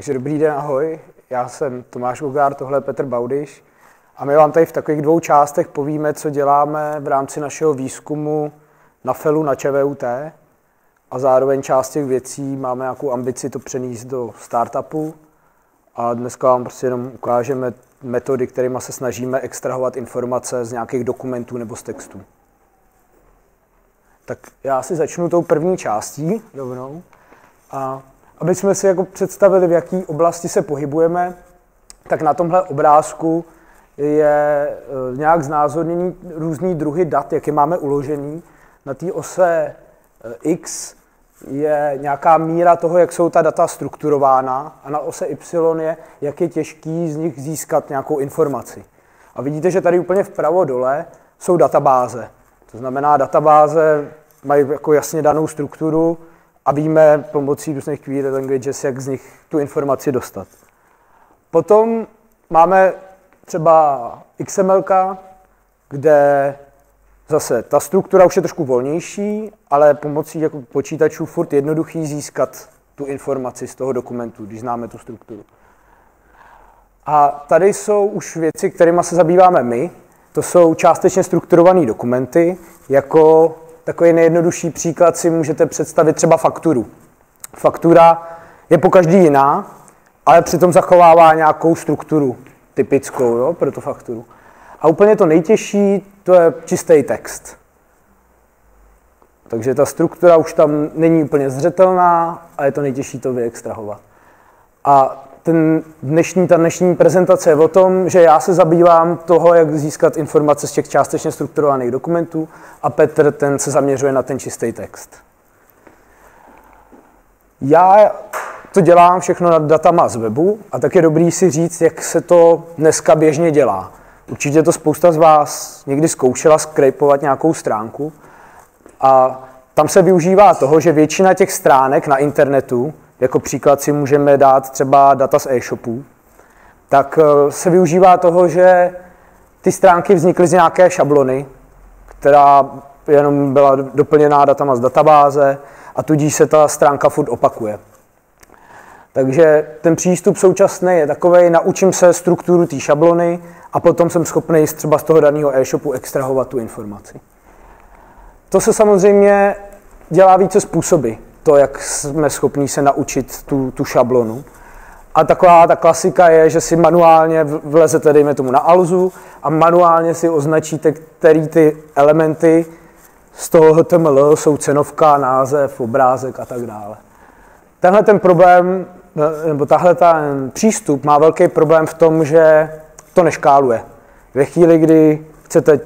Takže dobrý den, ahoj. Já jsem Tomáš Gogár, tohle je Petr Baudyš. A my vám tady v takových dvou částech povíme, co děláme v rámci našeho výzkumu na FELu na ČVUT. A zároveň část těch věcí máme nějakou ambici to přenést do startupu. A dneska vám prostě jenom ukážeme metody, kterými se snažíme extrahovat informace z nějakých dokumentů nebo z textů. Tak já si začnu tou první částí rovnou. A aby jsme si jako představili, v jaké oblasti se pohybujeme, tak na tomhle obrázku je eh, nějak znázornění různý druhy dat, jak je máme uložený. Na té ose eh, X je nějaká míra toho, jak jsou ta data strukturována a na ose Y je, jak je těžký z nich získat nějakou informaci. A vidíte, že tady úplně vpravo dole jsou databáze. To znamená, databáze mají jako jasně danou strukturu, a víme pomocí různých query languages, jak z nich tu informaci dostat. Potom máme třeba XML, kde zase ta struktura už je trošku volnější, ale pomocí jako počítačů furt jednoduchý získat tu informaci z toho dokumentu, když známe tu strukturu. A tady jsou už věci, kterými se zabýváme my. To jsou částečně strukturované dokumenty, jako Takový nejjednodušší příklad si můžete představit třeba fakturu. Faktura je po každý jiná, ale přitom zachovává nějakou strukturu typickou jo, pro tu fakturu. A úplně to nejtěžší, to je čistý text. Takže ta struktura už tam není úplně zřetelná a je to nejtěžší to vyextrahovat. A ten dnešní, ta dnešní prezentace je o tom, že já se zabývám toho, jak získat informace z těch částečně strukturovaných dokumentů a Petr ten se zaměřuje na ten čistý text. Já to dělám všechno nad datama z webu a tak je dobrý si říct, jak se to dneska běžně dělá. Určitě to spousta z vás někdy zkoušela skrejpovat nějakou stránku a tam se využívá toho, že většina těch stránek na internetu jako příklad si můžeme dát třeba data z e-shopů, tak eh, se využívá toho, že ty stránky vznikly z nějaké šablony, která jenom byla doplněná datama z databáze a tudíž se ta stránka furt opakuje. Takže ten přístup současný je takový, naučím se strukturu té šablony a potom jsem schopný třeba z toho daného e-shopu extrahovat tu informaci. To se samozřejmě dělá více způsoby to, jak jsme schopni se naučit tu, tu šablonu. A taková ta klasika je, že si manuálně vlezete, dejme tomu, na Alzu a manuálně si označíte, který ty elementy z toho HTML jsou cenovka, název, obrázek a tak dále. Tenhle ten problém, nebo tahle ten přístup má velký problém v tom, že to neškáluje. Ve chvíli, kdy chcete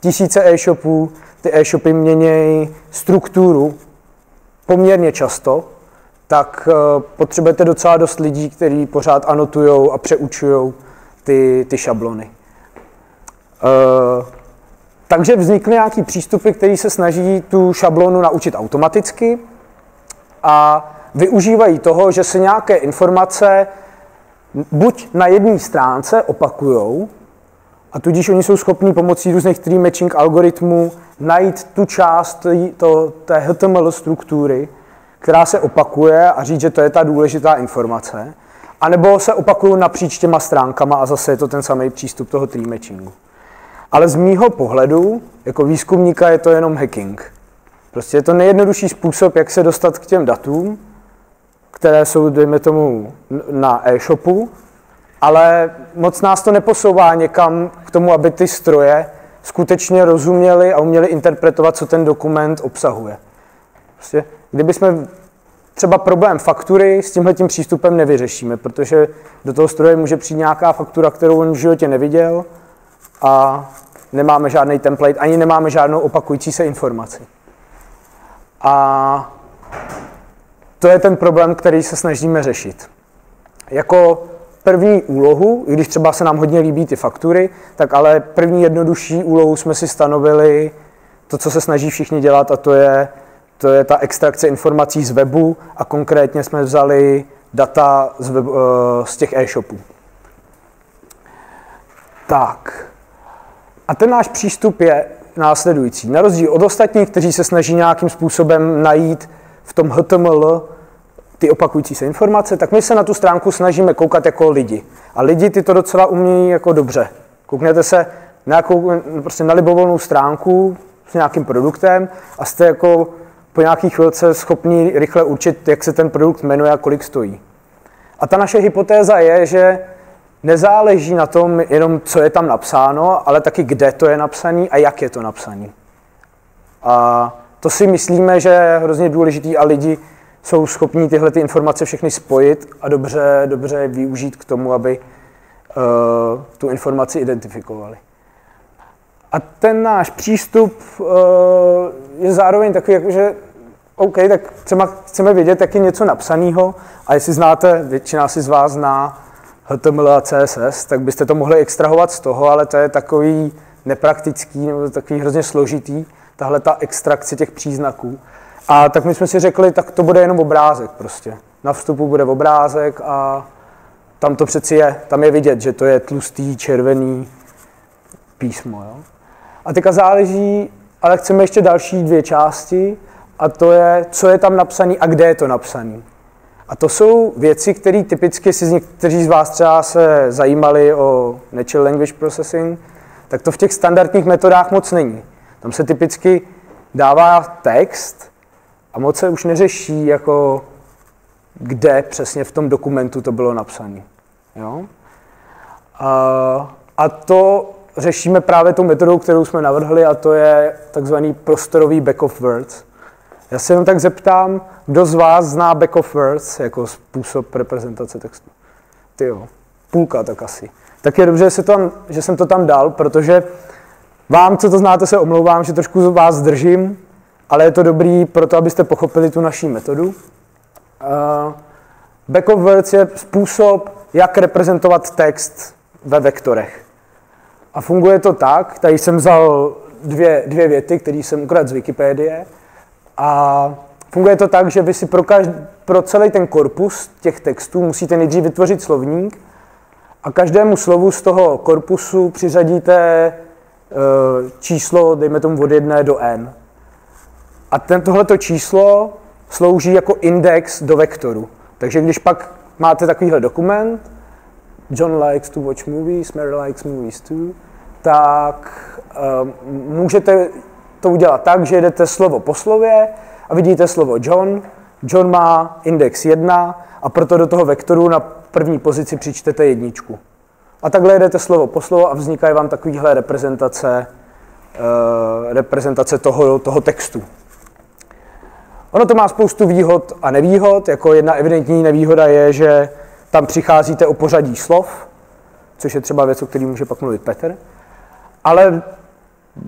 tisíce e-shopů, ty e-shopy měnějí strukturu poměrně často, tak eh, potřebujete docela dost lidí, kteří pořád anotují a přeučují ty, ty šablony. E, takže vznikly nějaký přístupy, které se snaží tu šablonu naučit automaticky a využívají toho, že se nějaké informace buď na jedné stránce opakujou, a tudíž oni jsou schopní pomocí různých tree matching algoritmů najít tu část to, té HTML struktury, která se opakuje a říct, že to je ta důležitá informace, a nebo se opakují napříč těma stránkama a zase je to ten samý přístup toho tree matchingu. Ale z mýho pohledu, jako výzkumníka, je to jenom hacking. Prostě je to nejjednodušší způsob, jak se dostat k těm datům, které jsou, dejme tomu, na e-shopu, ale moc nás to neposouvá někam k tomu, aby ty stroje skutečně rozuměli a uměli interpretovat, co ten dokument obsahuje. Prostě, kdybychom třeba problém faktury s tímhle tím přístupem nevyřešíme, protože do toho stroje může přijít nějaká faktura, kterou on v životě neviděl a nemáme žádný template, ani nemáme žádnou opakující se informaci. A to je ten problém, který se snažíme řešit. Jako první úlohu, i když třeba se nám hodně líbí ty faktury, tak ale první jednodušší úlohu jsme si stanovili to, co se snaží všichni dělat, a to je, to je ta extrakce informací z webu a konkrétně jsme vzali data z, web, eh, z těch e-shopů. Tak. A ten náš přístup je následující. Na rozdíl od ostatních, kteří se snaží nějakým způsobem najít v tom HTML ty opakující se informace, tak my se na tu stránku snažíme koukat jako lidi. A lidi ty to docela umí jako dobře. Kouknete se na, nějakou, prostě na libovolnou stránku s nějakým produktem a jste jako po nějakých chvilce schopni rychle určit, jak se ten produkt jmenuje a kolik stojí. A ta naše hypotéza je, že nezáleží na tom jenom, co je tam napsáno, ale taky, kde to je napsané a jak je to napsané. A to si myslíme, že je hrozně důležitý a lidi jsou schopní tyhle ty informace všechny spojit a dobře, dobře využít k tomu, aby uh, tu informaci identifikovali. A ten náš přístup uh, je zároveň takový, jako, že OK, tak třeba chceme vědět, jak je něco napsaného a jestli znáte, většina si z vás zná HTML a CSS, tak byste to mohli extrahovat z toho, ale to je takový nepraktický nebo takový hrozně složitý, tahle ta extrakce těch příznaků. A tak my jsme si řekli, tak to bude jenom obrázek prostě. Na vstupu bude obrázek a tam to přeci je, tam je vidět, že to je tlustý, červený písmo. Jo? A teďka záleží, ale chceme ještě další dvě části, a to je, co je tam napsané a kde je to napsané. A to jsou věci, které typicky si někteří z vás třeba se zajímali o Natural Language Processing, tak to v těch standardních metodách moc není. Tam se typicky dává text a moc se už neřeší, jako kde přesně v tom dokumentu to bylo napsané. Jo? A, a to řešíme právě tou metodou, kterou jsme navrhli, a to je takzvaný prostorový back of words. Já se jenom tak zeptám, kdo z vás zná back of words jako způsob reprezentace textu? Ty jo, půlka tak asi. Tak je dobře, že, se tam, že jsem to tam dal, protože vám, co to znáte, se omlouvám, že trošku vás zdržím, ale je to dobrý pro to, abyste pochopili tu naší metodu. Uh, back of words je způsob, jak reprezentovat text ve vektorech. A funguje to tak, tady jsem vzal dvě, dvě věty, které jsem ukradl z Wikipedie, a funguje to tak, že vy si pro, každ- pro celý ten korpus těch textů musíte nejdřív vytvořit slovník a každému slovu z toho korpusu přiřadíte e, číslo, dejme tomu od 1 do n. A tohleto číslo slouží jako index do vektoru. Takže když pak máte takovýhle dokument, John likes to watch movies, Mary likes movies too, tak e, můžete to udělat tak, že jedete slovo po slově a vidíte slovo John. John má index 1 a proto do toho vektoru na první pozici přičtete jedničku. A takhle jedete slovo po slovo a vznikají vám takovýhle reprezentace, uh, reprezentace toho, toho textu. Ono to má spoustu výhod a nevýhod. Jako jedna evidentní nevýhoda je, že tam přicházíte o pořadí slov, což je třeba věc, o který může pak mluvit Petr. Ale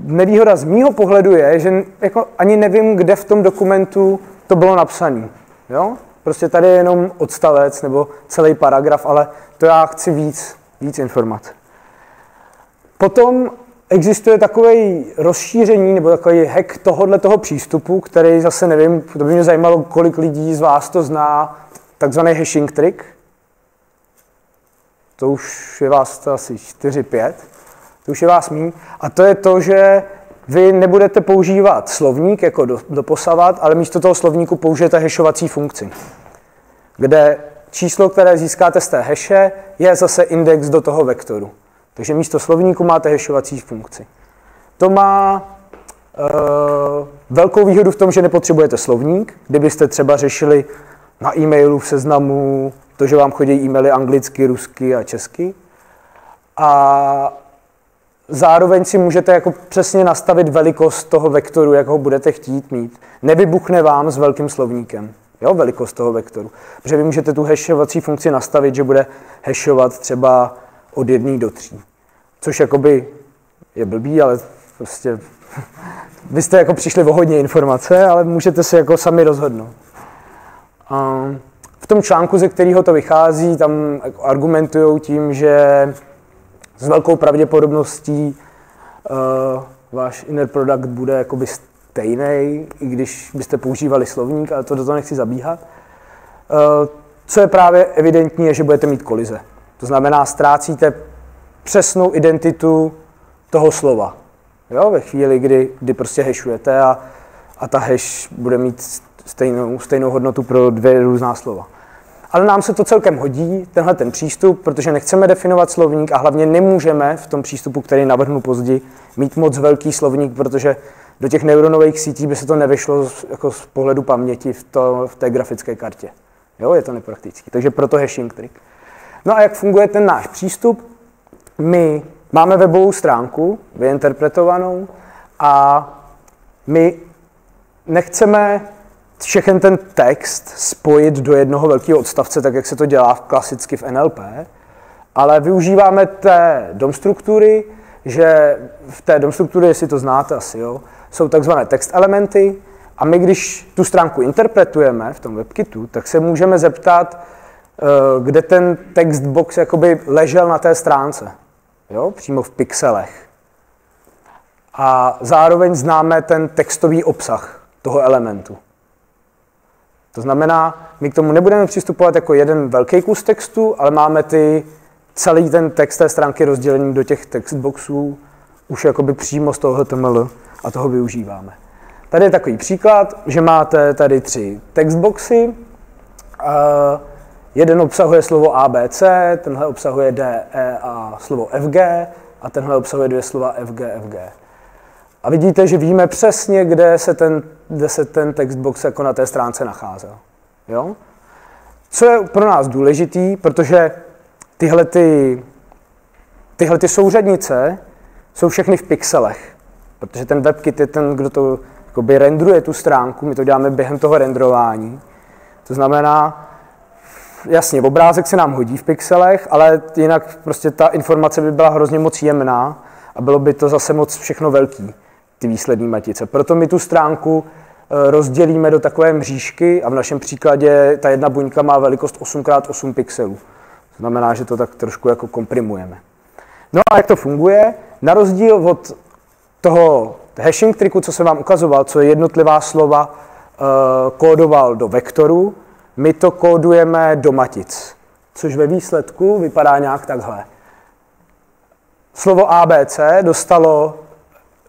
nevýhoda z mýho pohledu je, že jako ani nevím, kde v tom dokumentu to bylo napsané. Jo? Prostě tady je jenom odstavec nebo celý paragraf, ale to já chci víc, víc informací. Potom existuje takový rozšíření nebo takový hack tohohle toho přístupu, který zase nevím, to by mě zajímalo, kolik lidí z vás to zná, takzvaný hashing trick. To už je vás to asi 4-5 to už je vás mý. A to je to, že vy nebudete používat slovník jako do, doposavat, ale místo toho slovníku použijete hashovací funkci, kde číslo, které získáte z té haše, je zase index do toho vektoru. Takže místo slovníku máte hashovací funkci. To má uh, velkou výhodu v tom, že nepotřebujete slovník. Kdybyste třeba řešili na e-mailu v seznamu to, že vám chodí e-maily anglicky, rusky a česky. A Zároveň si můžete jako přesně nastavit velikost toho vektoru, jak ho budete chtít mít. Nevybuchne vám s velkým slovníkem. Jo, velikost toho vektoru. Protože vy můžete tu hashovací funkci nastavit, že bude hashovat třeba od 1 do 3. Což jakoby je blbý, ale prostě vy jste jako přišli o hodně informace, ale můžete si jako sami rozhodnout. v tom článku, ze kterého to vychází, tam argumentují tím, že s velkou pravděpodobností uh, váš inner product bude jakoby stejný, i když byste používali slovník, ale to do toho nechci zabíhat. Uh, co je právě evidentní, je, že budete mít kolize. To znamená, ztrácíte přesnou identitu toho slova. Jo, ve chvíli, kdy, kdy prostě hashujete a, a ta hash bude mít stejnou, stejnou hodnotu pro dvě různá slova. Ale nám se to celkem hodí, tenhle ten přístup, protože nechceme definovat slovník a hlavně nemůžeme v tom přístupu, který navrhnu později, mít moc velký slovník, protože do těch neuronových sítí by se to nevyšlo z, jako z pohledu paměti v, to, v té grafické kartě. Jo, je to nepraktický. Takže proto hashing trick. No a jak funguje ten náš přístup? My máme webovou stránku, vyinterpretovanou, a my nechceme všechen ten text spojit do jednoho velkého odstavce, tak jak se to dělá klasicky v NLP, ale využíváme té DOM struktury, že v té DOM struktury, jestli to znáte asi, jo, jsou takzvané text elementy a my, když tu stránku interpretujeme v tom WebKitu, tak se můžeme zeptat, eh, kde ten text box jakoby ležel na té stránce, jo, přímo v pixelech. A zároveň známe ten textový obsah toho elementu. To znamená, my k tomu nebudeme přistupovat jako jeden velký kus textu, ale máme ty celý ten text té stránky rozdělený do těch textboxů už jakoby přímo z toho HTML a toho využíváme. Tady je takový příklad, že máte tady tři textboxy. Uh, jeden obsahuje slovo ABC, tenhle obsahuje D, E a slovo FG a tenhle obsahuje dvě slova FG, FG. A vidíte, že víme přesně, kde se ten, kde se ten textbox jako na té stránce nacházel. Jo? Co je pro nás důležitý, protože tyhle, ty, tyhle ty souřadnice jsou všechny v pixelech. Protože ten WebKit je ten, kdo to jakoby rendruje tu stránku, my to děláme během toho renderování. To znamená, jasně, obrázek se nám hodí v pixelech, ale jinak prostě ta informace by byla hrozně moc jemná a bylo by to zase moc všechno velký ty výslední matice. Proto my tu stránku eh, rozdělíme do takové mřížky a v našem příkladě ta jedna buňka má velikost 8x8 pixelů. To znamená, že to tak trošku jako komprimujeme. No a jak to funguje? Na rozdíl od toho hashing triku, co jsem vám ukazoval, co je jednotlivá slova uh, kódoval do vektoru, my to kódujeme do matic, což ve výsledku vypadá nějak takhle. Slovo ABC dostalo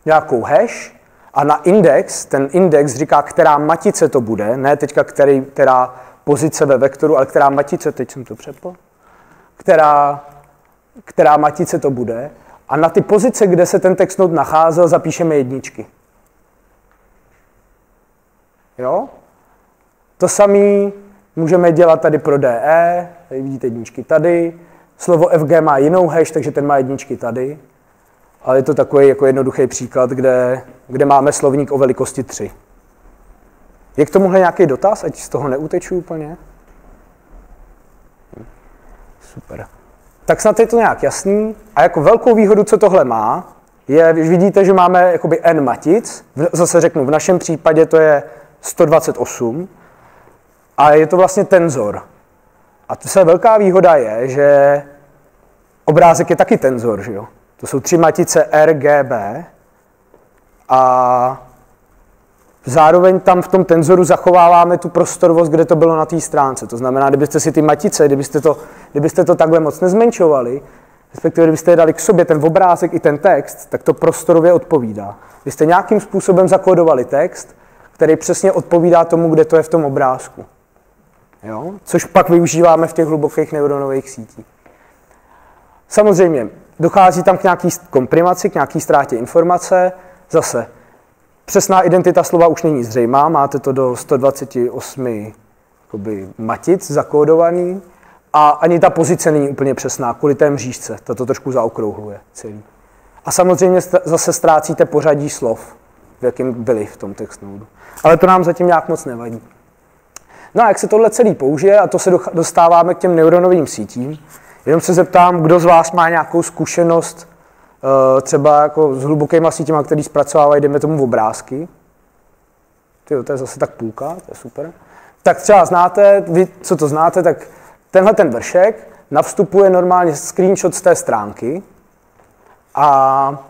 nějakou hash a na index, ten index říká, která matice to bude, ne teďka který, která pozice ve vektoru, ale která matice, teď jsem to přepl, která, která matice to bude. A na ty pozice, kde se ten text node nacházel, zapíšeme jedničky. Jo? To samé můžeme dělat tady pro DE, tady vidíte jedničky tady. Slovo FG má jinou hash, takže ten má jedničky tady ale je to takový jako jednoduchý příklad, kde, kde máme slovník o velikosti 3. Je k tomuhle nějaký dotaz, ať z toho neuteču úplně? Super. Tak snad je to nějak jasný. A jako velkou výhodu, co tohle má, je, když vidíte, že máme jakoby n matic, zase řeknu, v našem případě to je 128, a je to vlastně tenzor. A to se velká výhoda je, že obrázek je taky tenzor, že jo? To jsou tři matice RGB a zároveň tam v tom tenzoru zachováváme tu prostorovost, kde to bylo na té stránce. To znamená, kdybyste si ty matice, kdybyste to, kdybyste to takhle moc nezmenšovali, respektive kdybyste je dali k sobě ten obrázek i ten text, tak to prostorově odpovídá. Vy jste nějakým způsobem zakódovali text, který přesně odpovídá tomu, kde to je v tom obrázku. Jo? Což pak využíváme v těch hlubokých neuronových sítích. Samozřejmě, dochází tam k nějaký komprimaci, k nějaký ztrátě informace. Zase, přesná identita slova už není zřejmá, máte to do 128 jakoby, matic zakódovaný a ani ta pozice není úplně přesná, kvůli té mřížce, to to trošku zaokrouhluje celý. A samozřejmě zase ztrácíte pořadí slov, v jakém byli v tom textnodu. Ale to nám zatím nějak moc nevadí. No a jak se tohle celý použije, a to se dostáváme k těm neuronovým sítím, Jenom se zeptám, kdo z vás má nějakou zkušenost uh, třeba jako s hlubokýma sítěma, který zpracovávají, jdeme tomu, obrázky. Ty, to je zase tak půlka, to je super. Tak třeba znáte, vy, co to znáte, tak tenhle ten vršek navstupuje normálně screenshot z té stránky a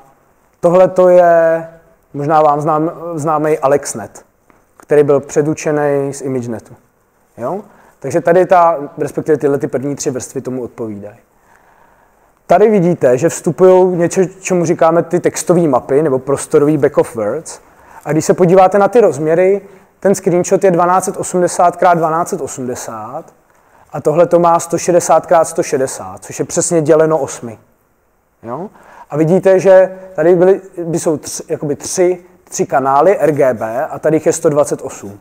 tohle to je možná vám znám, známý AlexNet, který byl předučený z ImageNetu. Jo? Takže tady ta, respektive tyhle ty první tři vrstvy tomu odpovídají. Tady vidíte, že vstupují něco, čemu říkáme ty textové mapy nebo prostorový back of words. A když se podíváte na ty rozměry, ten screenshot je 1280 x 1280 a tohle to má 160 x 160, což je přesně děleno 8. Jo? A vidíte, že tady byly, by jsou tři, jakoby tři, tři kanály RGB a tady je 128.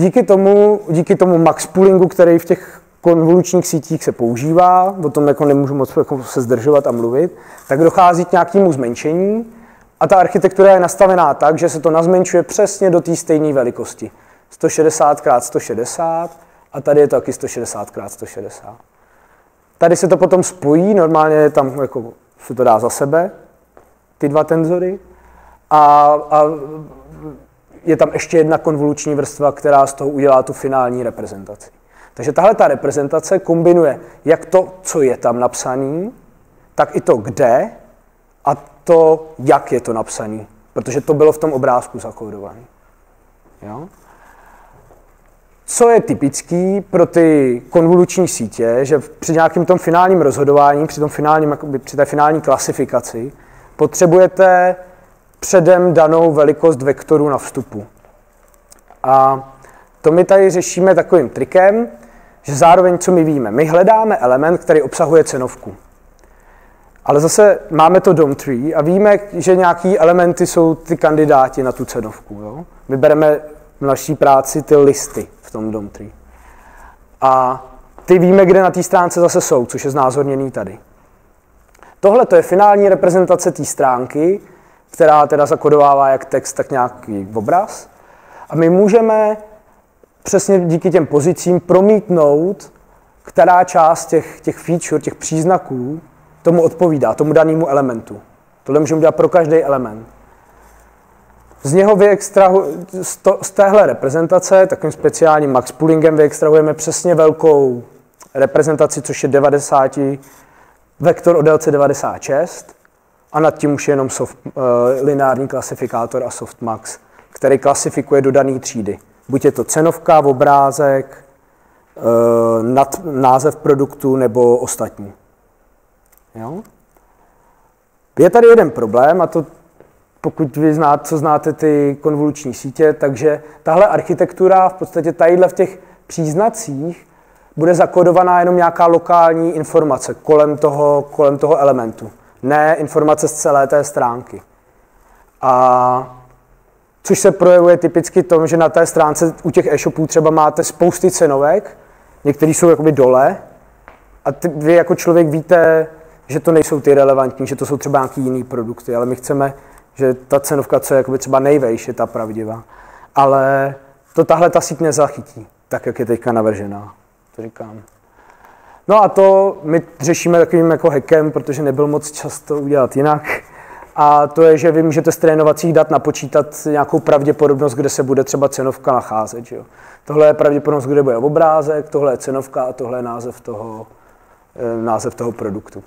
Díky tomu, díky tomu max poolingu, který v těch konvolučních sítích se používá, o tom jako nemůžu moc jako se zdržovat a mluvit, tak dochází k nějakému zmenšení a ta architektura je nastavená tak, že se to nazmenšuje přesně do té stejné velikosti. 160 x 160 a tady je to taky 160 x 160. Tady se to potom spojí, normálně tam jako se to dá za sebe, ty dva tenzory. A, a je tam ještě jedna konvoluční vrstva, která z toho udělá tu finální reprezentaci. Takže tahle ta reprezentace kombinuje jak to, co je tam napsané, tak i to, kde a to, jak je to napsané. Protože to bylo v tom obrázku zakódované. Jo? Co je typický pro ty konvoluční sítě, že při nějakém tom finálním rozhodování, při, tom finálním, při té finální klasifikaci, potřebujete předem danou velikost vektoru na vstupu. A to my tady řešíme takovým trikem, že zároveň, co my víme, my hledáme element, který obsahuje cenovku. Ale zase máme to DOM tree a víme, že nějaký elementy jsou ty kandidáti na tu cenovku. Jo? My bereme v naší práci ty listy v tom DOM tree. A ty víme, kde na té stránce zase jsou, což je znázorněný tady. Tohle to je finální reprezentace té stránky, která teda zakodovává jak text, tak nějaký obraz. A my můžeme přesně díky těm pozicím promítnout, která část těch, těch feature, těch příznaků tomu odpovídá, tomu danému elementu. Tohle můžeme dělat pro každý element. Z něho vyextrahu, z téhle reprezentace, takovým speciálním max poolingem vyextrahujeme přesně velkou reprezentaci, což je 90, vektor o délce 96 a nad tím už je jenom soft, uh, lineární klasifikátor a softmax, který klasifikuje do dané třídy. Buď je to cenovka, obrázek, uh, nad, název produktu nebo ostatní. Jo? Je tady jeden problém, a to pokud vy znáte, co znáte ty konvoluční sítě, takže tahle architektura v podstatě tadyhle v těch příznacích bude zakodovaná jenom nějaká lokální informace kolem toho, kolem toho elementu, ne informace z celé té stránky. A což se projevuje typicky tom, že na té stránce u těch e-shopů třeba máte spousty cenovek, některý jsou jakoby dole, a ty, vy jako člověk víte, že to nejsou ty relevantní, že to jsou třeba nějaký jiný produkty, ale my chceme, že ta cenovka, co je jakoby třeba nejvejš, je ta pravdivá. Ale to tahle ta síť nezachytí, tak jak je teďka navržená. To říkám. No a to my řešíme takovým jako hackem, protože nebyl moc často udělat jinak. A to je, že vy můžete z trénovacích dat napočítat nějakou pravděpodobnost, kde se bude třeba cenovka nacházet. Že jo? Tohle je pravděpodobnost, kde bude obrázek, tohle je cenovka a tohle je název toho, eh, název toho produktu.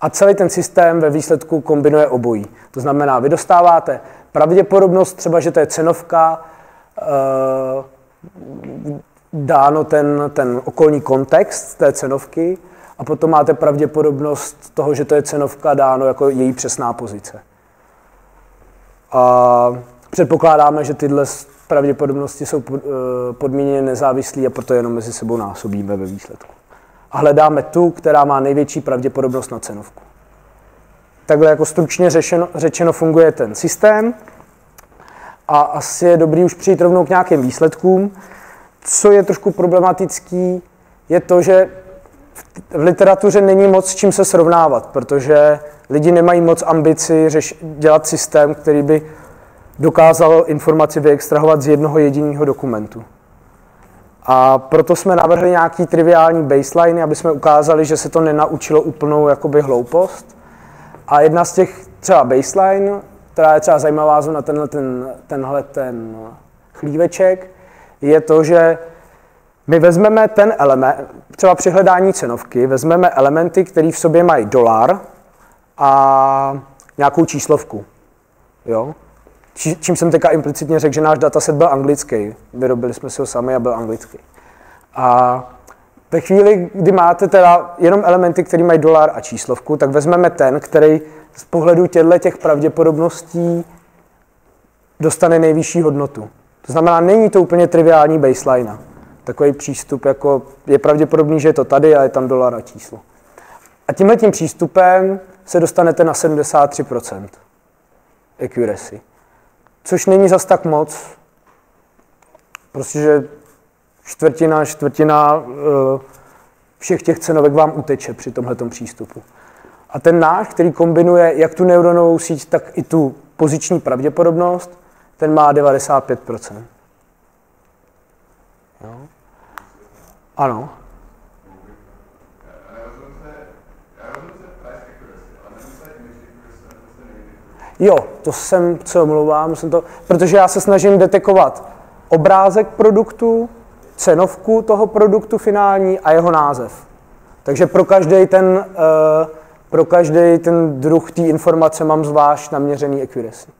A celý ten systém ve výsledku kombinuje obojí. To znamená, vy dostáváte pravděpodobnost třeba, že to je cenovka, eh, dáno ten, ten okolní kontext té cenovky a potom máte pravděpodobnost toho, že to je cenovka dáno jako její přesná pozice. A předpokládáme, že tyhle pravděpodobnosti jsou eh, podmíněně nezávislé a proto jenom mezi sebou násobíme ve výsledku a hledáme tu, která má největší pravděpodobnost na cenovku. Takhle jako stručně řešeno, řečeno funguje ten systém a asi je dobrý už přijít rovnou k nějakým výsledkům. Co je trošku problematický, je to, že v literatuře není moc s čím se srovnávat, protože lidi nemají moc ambici řeš, dělat systém, který by dokázal informaci vyextrahovat z jednoho jediného dokumentu. A proto jsme navrhli nějaký triviální baseline, aby jsme ukázali, že se to nenaučilo úplnou jakoby hloupost. A jedna z těch třeba baseline, která je třeba zajímavá na tenhle ten, tenhle ten chlíveček, je to, že my vezmeme ten element, třeba při hledání cenovky, vezmeme elementy, které v sobě mají dolar a nějakou číslovku. Jo? čím jsem teďka implicitně řekl, že náš dataset byl anglický. Vyrobili jsme si ho sami a byl anglický. A ve chvíli, kdy máte teda jenom elementy, které mají dolar a číslovku, tak vezmeme ten, který z pohledu těchto těch pravděpodobností dostane nejvyšší hodnotu. To znamená, není to úplně triviální baseline. Takový přístup jako je pravděpodobný, že je to tady a je tam dolar a číslo. A tímhle tím přístupem se dostanete na 73% accuracy. Což není zas tak moc, protože čtvrtina, čtvrtina eh, všech těch cenovek vám uteče při tomhle přístupu. A ten náš, který kombinuje jak tu neuronovou síť, tak i tu poziční pravděpodobnost, ten má 95%. Jo? Ano. Jo, to jsem, co omlouvám, jsem to, protože já se snažím detekovat obrázek produktu, cenovku toho produktu finální a jeho název. Takže pro každý ten, uh, pro každý ten druh té informace mám zvlášť naměřený accuracy.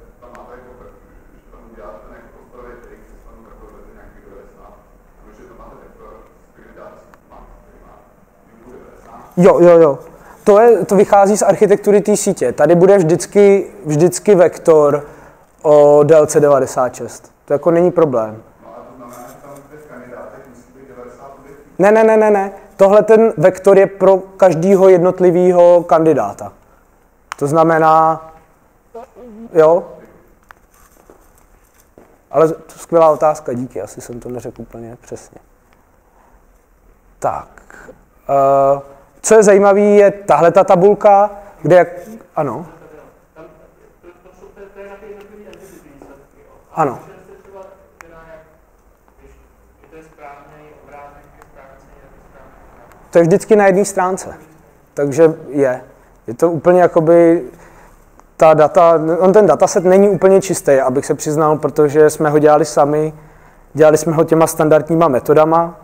Jo, jo, jo. To, je, to vychází z architektury té sítě. Tady bude vždycky, vždycky vektor o délce 96. To jako není problém. Ne, ne, ne, ne, ne. Tohle ten vektor je pro každého jednotlivého kandidáta. To znamená, jo? Ale to skvělá otázka, díky, asi jsem to neřekl úplně přesně. Tak. Uh, co je zajímavé, je tahle ta tabulka, kde jak... Ano. Ano. To je vždycky na jedné stránce. Takže je. Je to úplně jakoby ta data, on ten dataset není úplně čistý, abych se přiznal, protože jsme ho dělali sami, dělali jsme ho těma standardníma metodama,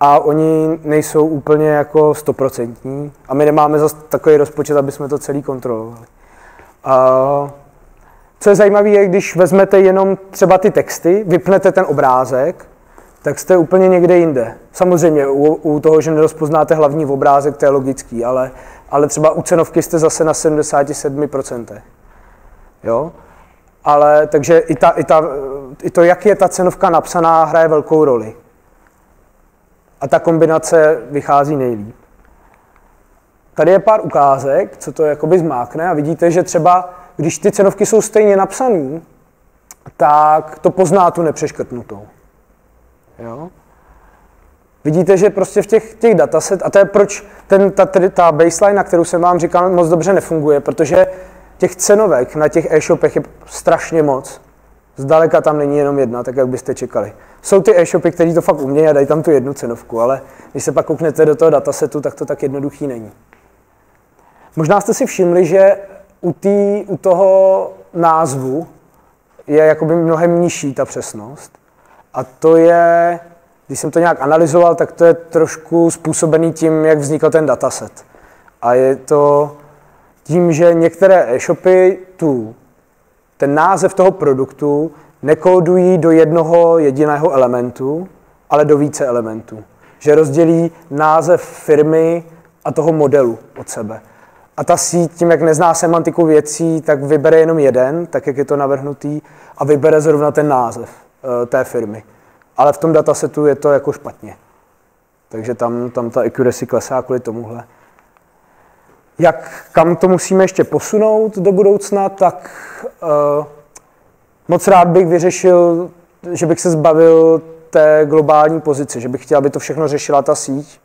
a oni nejsou úplně jako stoprocentní a my nemáme zase takový rozpočet, aby jsme to celý kontrolovali. A co je zajímavé, je, když vezmete jenom třeba ty texty, vypnete ten obrázek, tak jste úplně někde jinde. Samozřejmě u, u toho, že nerozpoznáte hlavní obrázek, to je logický, ale, ale třeba u cenovky jste zase na 77%. Jo? Ale takže i, ta, i, ta, i to, jak je ta cenovka napsaná, hraje velkou roli. A ta kombinace vychází nejlíp. Tady je pár ukázek, co to jakoby zmákne a vidíte, že třeba když ty cenovky jsou stejně napsané, tak to pozná tu nepřeškrtnutou. Jo? Vidíte, že prostě v těch, těch dataset, a to je proč ten, ta, ta baseline, na kterou jsem vám říkal, moc dobře nefunguje, protože těch cenovek na těch e-shopech je strašně moc. Zdaleka tam není jenom jedna, tak jak byste čekali. Jsou ty e-shopy, kteří to fakt umějí a dají tam tu jednu cenovku, ale když se pak kouknete do toho datasetu, tak to tak jednoduchý není. Možná jste si všimli, že u, tý, u toho názvu je jakoby mnohem nižší ta přesnost. A to je, když jsem to nějak analyzoval, tak to je trošku způsobený tím, jak vznikl ten dataset. A je to tím, že některé e-shopy tu ten název toho produktu nekódují do jednoho jediného elementu, ale do více elementů. Že rozdělí název firmy a toho modelu od sebe. A ta síť, tím jak nezná semantiku věcí, tak vybere jenom jeden, tak jak je to navrhnutý, a vybere zrovna ten název uh, té firmy. Ale v tom datasetu je to jako špatně. Takže tam, tam ta accuracy klesá kvůli tomuhle. Jak, kam to musíme ještě posunout do budoucna, tak uh, moc rád bych vyřešil, že bych se zbavil té globální pozice, že bych chtěl, aby to všechno řešila ta síť.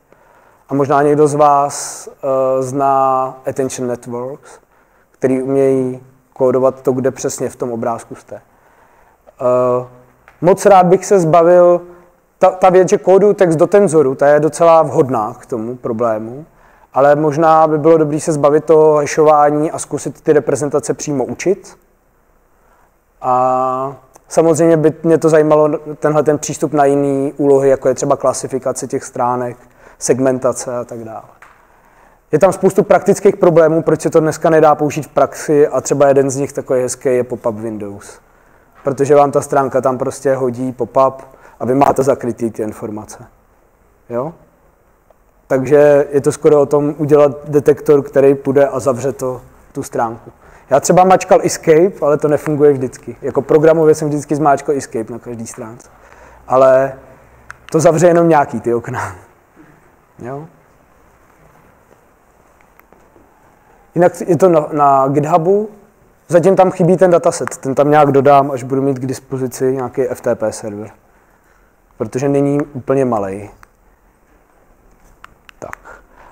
A možná někdo z vás uh, zná Attention Networks, který umějí kódovat to, kde přesně v tom obrázku jste. Uh, moc rád bych se zbavil, ta, ta věc, že kódu text do tenzoru, ta je docela vhodná k tomu problému, ale možná by bylo dobré se zbavit toho hashování a zkusit ty reprezentace přímo učit. A samozřejmě by mě to zajímalo tenhle ten přístup na jiný úlohy, jako je třeba klasifikace těch stránek, segmentace a tak dále. Je tam spoustu praktických problémů, proč se to dneska nedá použít v praxi a třeba jeden z nich takový hezký je pop-up Windows. Protože vám ta stránka tam prostě hodí pop-up a vy máte zakrytý ty informace. Jo? Takže je to skoro o tom udělat detektor, který půjde a zavře to, tu stránku. Já třeba mačkal Escape, ale to nefunguje vždycky. Jako programově jsem vždycky zmáčkal Escape na každý stránce. Ale to zavře jenom nějaký ty okna. Jo? Jinak je to na, na GitHubu, zatím tam chybí ten dataset, ten tam nějak dodám, až budu mít k dispozici nějaký FTP server. Protože není úplně malý.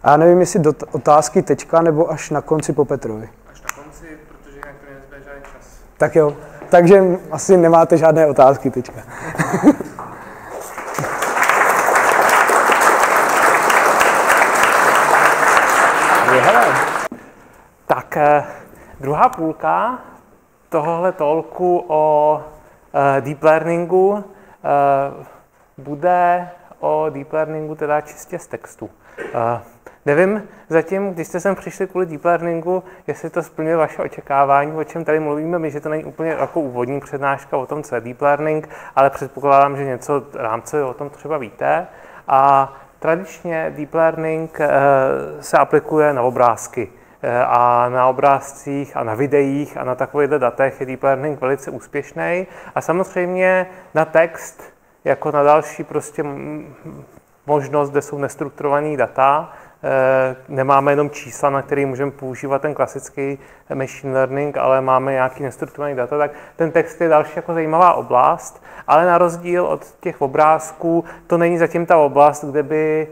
A já nevím, jestli do otázky teďka, nebo až na konci po Petrovi. Až na konci, protože jinak to žádný čas. Tak jo, takže asi nemáte žádné otázky teďka. Tak eh, druhá půlka tohohle tolku o eh, deep learningu eh, bude o deep learningu teda čistě z textu. Nevím zatím, když jste sem přišli kvůli deep learningu, jestli to splňuje vaše očekávání, o čem tady mluvíme my, že to není úplně jako úvodní přednáška o tom, co je deep learning, ale předpokládám, že něco rámce o tom třeba víte. A tradičně deep learning se aplikuje na obrázky. Eh, a na obrázcích a na videích a na takovýchto datech je deep learning velice úspěšný. A samozřejmě na text, jako na další prostě možnost, kde jsou nestrukturované data, eh, nemáme jenom čísla, na které můžeme používat ten klasický machine learning, ale máme nějaký nestrukturovaný data, tak ten text je další jako zajímavá oblast, ale na rozdíl od těch obrázků, to není zatím ta oblast, kde by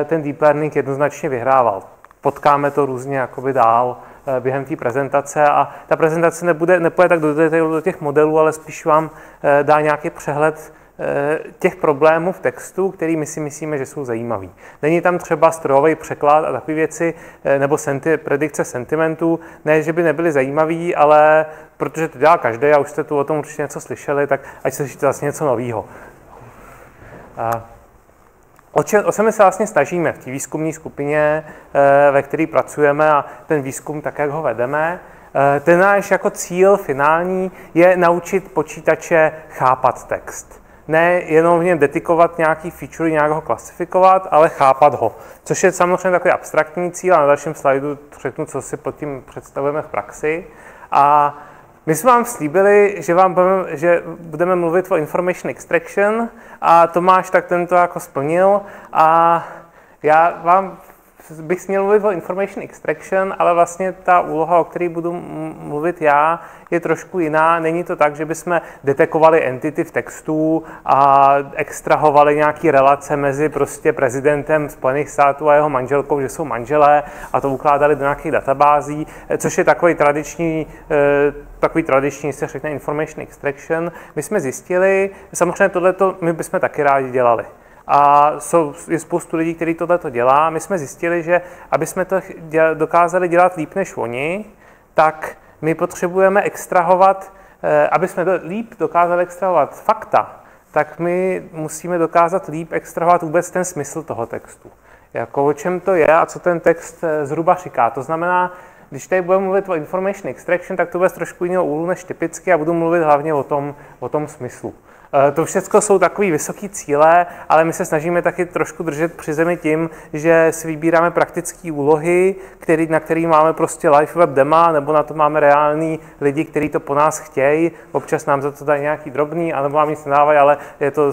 eh, ten deep learning jednoznačně vyhrával. Potkáme to různě jakoby dál eh, během té prezentace a ta prezentace nebude, nepůjde tak do detailu do těch modelů, ale spíš vám eh, dá nějaký přehled eh, těch problémů v textu, který my si myslíme, že jsou zajímavý. Není tam třeba strojový překlad a takové věci, nebo senti, predikce sentimentů, ne, že by nebyly zajímavý, ale protože to dělá každý a už jste tu o tom určitě něco slyšeli, tak ať slyšíte zase něco nového. O čem, o čem se vlastně snažíme v té výzkumné skupině, eh, ve které pracujeme a ten výzkum tak, jak ho vedeme, eh, ten náš jako cíl finální je naučit počítače chápat text. Ne jenom v něm detikovat nějaký feature, nějak ho klasifikovat, ale chápat ho. Což je samozřejmě takový abstraktní cíl a na dalším slajdu řeknu, co si pod tím představujeme v praxi. A my jsme vám slíbili, že, vám budeme, že budeme mluvit o information extraction a Tomáš tak tento jako splnil a já vám bych směl mluvit o information extraction, ale vlastně ta úloha, o které budu mluvit já, je trošku jiná. Není to tak, že bychom detekovali entity v textu a extrahovali nějaké relace mezi prostě prezidentem Spojených států a jeho manželkou, že jsou manželé a to ukládali do nějakých databází, což je takový tradiční, eh, takový tradiční, se řekne information extraction. My jsme zjistili, samozřejmě tohle my bychom taky rádi dělali. A jsou, je spoustu lidí, kteří tohle to dělá. My jsme zjistili, že aby jsme to dokázali dělat líp než oni, tak my potřebujeme extrahovat, eh, aby jsme líp dokázali extrahovat fakta, tak my musíme dokázat líp extrahovat vůbec ten smysl toho textu. Jako o čem to je a co ten text eh, zhruba říká. To znamená, když tady budeme mluvit o information extraction, tak to bude z trošku jiného úhlu než typicky a budu mluvit hlavně o tom, o tom smyslu. Eh, to všechno jsou takové vysoké cíle, ale my se snažíme taky trošku držet při zemi tím, že si vybíráme praktické úlohy, který, na který máme prostě live web dema, nebo na to máme reální lidi, kteří to po nás chtějí. Občas nám za to dají nějaký drobný, anebo nám nic nedávají, ale je to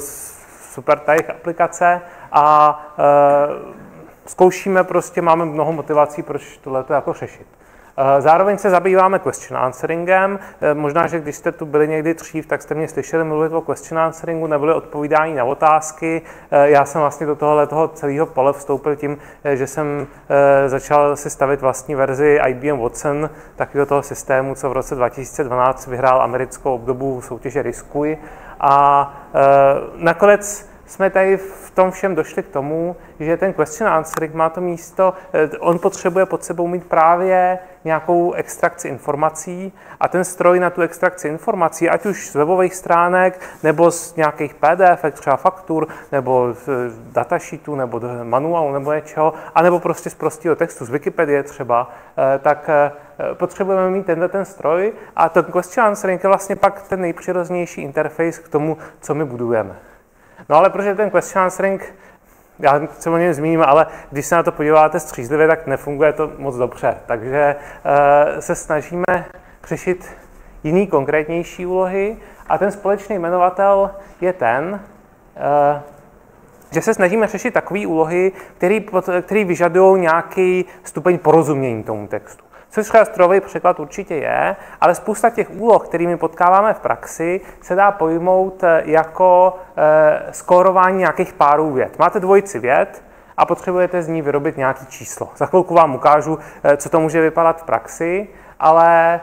super ta jejich aplikace. A e, zkoušíme prostě, máme mnoho motivací, proč tohle jako řešit. Eh, zároveň se zabýváme question answeringem. Eh, možná, že když jste tu byli někdy dřív, tak jste mě slyšeli mluvit o question answeringu, nebyly odpovídání na otázky. Eh, já jsem vlastně do tohohle toho celého pole vstoupil tím, že jsem začal si stavit vlastní verzi IBM Watson, takového toho systému, co v roce 2012 vyhrál americkou obdobu soutěže Riskuj. A nakonec jsme tady v tom všem došli k tomu, že ten question answering má to místo, eh, on potřebuje pod sebou mít právě nějakou extrakci informací a ten stroj na tu extrakci informací, ať už z webových stránek, nebo z nějakých PDF, třeba faktur, nebo z datasheetu, nebo manuálu, nebo něčeho, anebo prostě z prostého textu, z Wikipedie třeba, eh, tak eh, potřebujeme mít tenhle ten stroj a ten question answering je vlastně pak ten nejpřirozenější interface k tomu, co my budujeme. No ale protože ten question answering, já se o něm zmíním, ale když se na to podíváte střízlivě, tak nefunguje to moc dobře. Takže uh, se snažíme řešit jiný konkrétnější úlohy a ten společný jmenovatel je ten, uh, že se snažíme řešit takové úlohy, které vyžadují nějaký stupeň porozumění tomu textu. Což strojový překlad určitě je, ale spousta těch úloh, kterými potkáváme v praxi, se dá pojmout eh, jako e, skórování nějakých párů věd. Máte dvojici věd a potřebujete z ní vyrobit nějaké číslo. Za chvilku vám ukážu, e, co to může vypadat v praxi, ale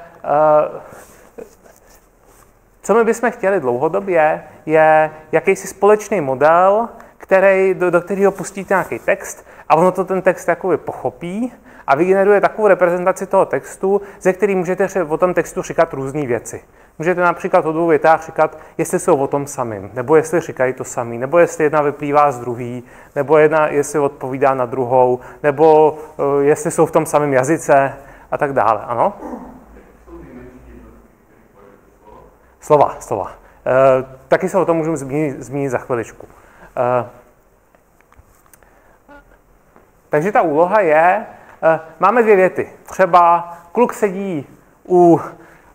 co my bychom chtěli dlouhodobě, je jakýsi společný model, který, do, do kterého pustíte nějaký text a ono to ten text jakoby pochopí a vygeneruje takovou reprezentaci toho textu, ze který můžete o tom textu říkat různé věci. Můžete například o dvou větách říkat, jestli jsou o tom samým, nebo jestli říkají to samý, nebo jestli jedna vyplývá z druhý, nebo jedna jestli odpovídá na druhou, nebo uh, jestli jsou v tom samém jazyce a tak dále. Ano? Slova, slova. Uh, taky se o tom můžu zmínit, zmínit za chviličku. Uh, takže ta úloha je máme dvě věty. Třeba kluk sedí u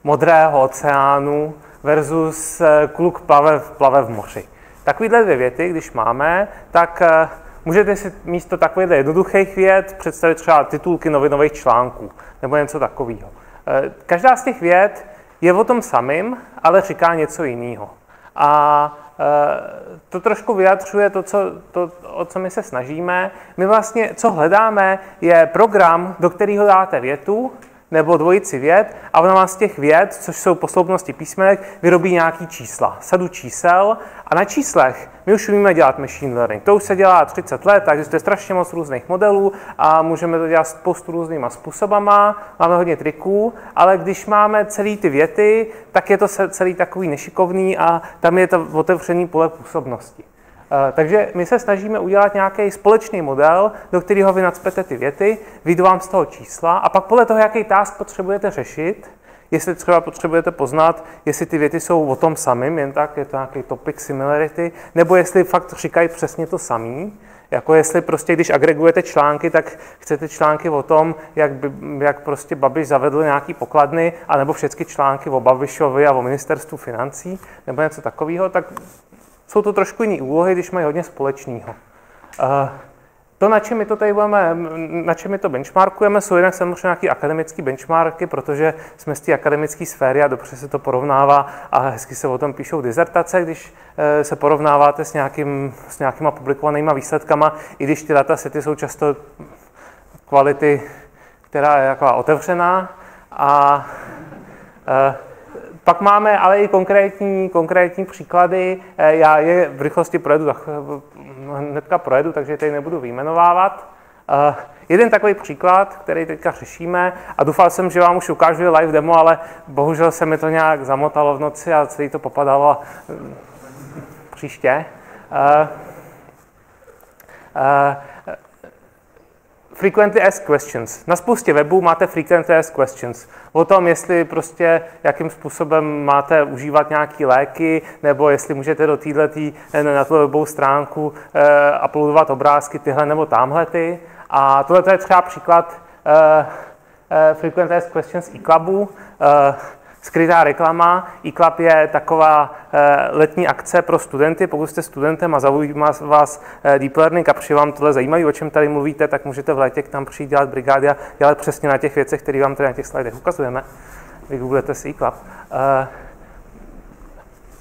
modrého oceánu versus eh, kluk plave, plave v moři. Takovýhle dvě věty, když máme, tak eh, můžete si místo takových jednoduchých vět představit třeba titulky novinových článků nebo něco takového. Každá z těch vět je o tom samým, ale říká něco jiného. A Eh, to trošku vyjadřuje to, co, to, o co my se snažíme. My vlastně, co hledáme, je program, do kterého dáte větu, nebo dvojici věd a ona vám z těch věd, což jsou posloupnosti písmenek, vyrobí nějaký čísla, sadu čísel a na číslech my už umíme dělat machine learning. To už se dělá 30 let, takže to je strašně moc různých modelů a můžeme to dělat spoustu různýma způsobama, máme hodně triků, ale když máme celý ty věty, tak je to celý takový nešikovný a tam je to otevřený pole působnosti. Eh, takže my se snažíme udělat nějaký společný model, do kterého vy nadspete ty věty, vyjdu vám z toho čísla a pak podle toho, jaký task potřebujete řešit, jestli třeba potřebujete poznat, jestli ty věty jsou o tom samým, jen tak, je to nějaký topic similarity, nebo jestli fakt říkají přesně to samý, jako jestli prostě, když agregujete články, tak chcete články o tom, jak, by, jak prostě Babiš zavedl nějaký pokladny, anebo všechny články o Babišovi a o ministerstvu financí, nebo něco takového, tak jsou to trošku jiné úlohy, když mají hodně společného. Uh, to, na čem my to tady budeme, na čem my to benchmarkujeme, jsou jinak samozřejmě nějaké akademické benchmarky, protože jsme z té akademické sféry a dobře se to porovnává a hezky se o tom píšou dizertace, když eh, se porovnáváte s, nějakým, s nějakýma publikovanýma výsledkama, i když ty datasety jsou často kvality, která je jako otevřená a uh, pak máme ale i konkrétní, konkrétní příklady. Eh, já je v rychlosti projedu, hnedka projedu, takže tady nebudu vyjmenovávat. Uh, jeden takový příklad, který teďka řešíme, a doufal jsem, že vám už ukážu live demo, ale bohužel se mi to nějak zamotalo v noci a celý to popadalo uh, příště. Uh, uh, frequently asked questions. Na spoustě webů máte frequently asked questions. O tom, jestli prostě, jakým způsobem máte užívat nějaké léky, nebo jestli můžete do této na tu webovou stránku uh, uploadovat obrázky tyhle nebo tamhle ty. A tohle je třeba příklad uh, uh, frequently asked questions e-clubu. Uh, skrytá reklama. eClub je taková eh, letní akce pro studenty. Pokud jste studentem a zaujímá vás eh, deep learning a přijde vám tohle zajímavé, o čem tady mluvíte, tak můžete v létě k nám přijít dělat brigády a dělat přesně na těch věcech, které vám tady na těch slidech ukazujeme. Vygooglete si eClub. Eh,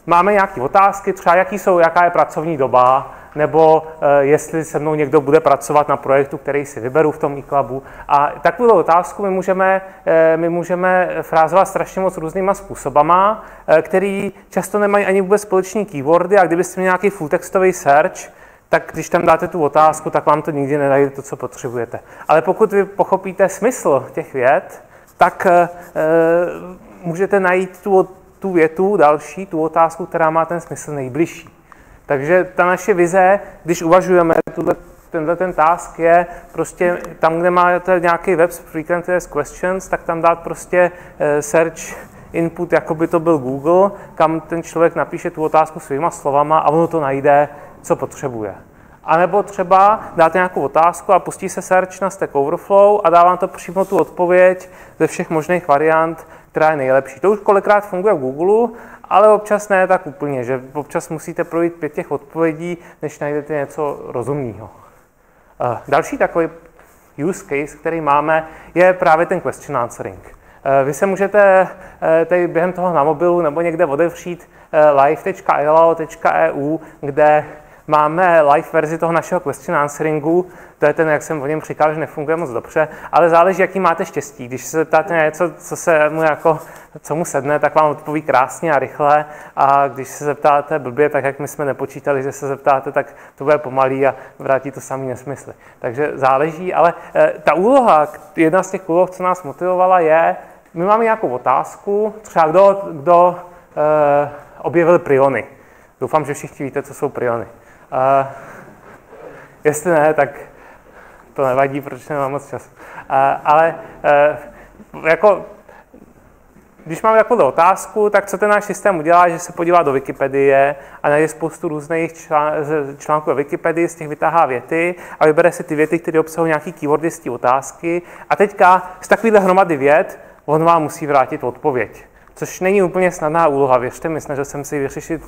máme nějaké otázky, třeba jaký jsou, jaká je pracovní doba, nebo eh, jestli se mnou někdo bude pracovat na projektu, který si vyberu v tom e-clubu. A takovou otázku my můžeme, eh, my můžeme frázovat strašně moc různýma způsobama, který často nemají ani vůbec společný keywordy a kdybyste měli nějaký full textový search, tak když tam dáte tu otázku, tak vám to nikdy nedajde to, co potřebujete. Ale pokud vy pochopíte smysl těch věd, tak e, můžete najít tu, tu větu další, tu otázku, která má ten smysl nejbližší. Takže ta naše vize, když uvažujeme tuhle, tenhle ten task je prostě tam, kde máte nějaký web frequently asked questions, tak tam dát prostě eh, search input, jako by to byl Google, kam ten člověk napíše tu otázku svýma slovama a ono to najde, co potřebuje. A nebo třeba dáte nějakou otázku a pustí se search na Stack Overflow a dá vám to přímo tu odpověď ze všech možných variant, která je nejlepší. To už kolikrát funguje v Google, ale občas ne tak úplně, že občas musíte projít pět těch odpovědí, než najdete něco rozumného. Eh, další takový use case, který máme, je právě ten question answering. Eh, vy se můžete eh, tady během toho na mobilu nebo někde odevřít live.ilo.eu, kde máme live verzi toho našeho question answeringu, to je ten, jak jsem o něm říkal, že nefunguje moc dobře, ale záleží, jaký máte štěstí. Když se zeptáte na něco, co, se mu jako, co mu sedne, tak vám odpoví krásně a rychle a když se zeptáte blbě, tak jak my jsme nepočítali, že se zeptáte, tak to bude pomalý a vrátí to samý nesmysly. Takže záleží, ale e, ta úloha, jedna z těch úloh, co nás motivovala, je, my máme nějakou otázku, třeba kdo, kdo e, objevil priony. Doufám, že všichni víte, co jsou priony. Uh, jestli ne, tak to nevadí, protože nemám moc času. Uh, ale uh, jako, když mám jako otázku, tak co ten náš systém udělá, že se podívá do Wikipedie a najde spoustu různých článků o Wikipedii, z těch vytáhá věty a vybere si ty věty, které obsahují nějaký keywordy z té otázky. A teďka z takovéhle hromady věd on vám musí vrátit odpověď. Což není úplně snadná úloha, věřte mi, snažil jsem si vyřešit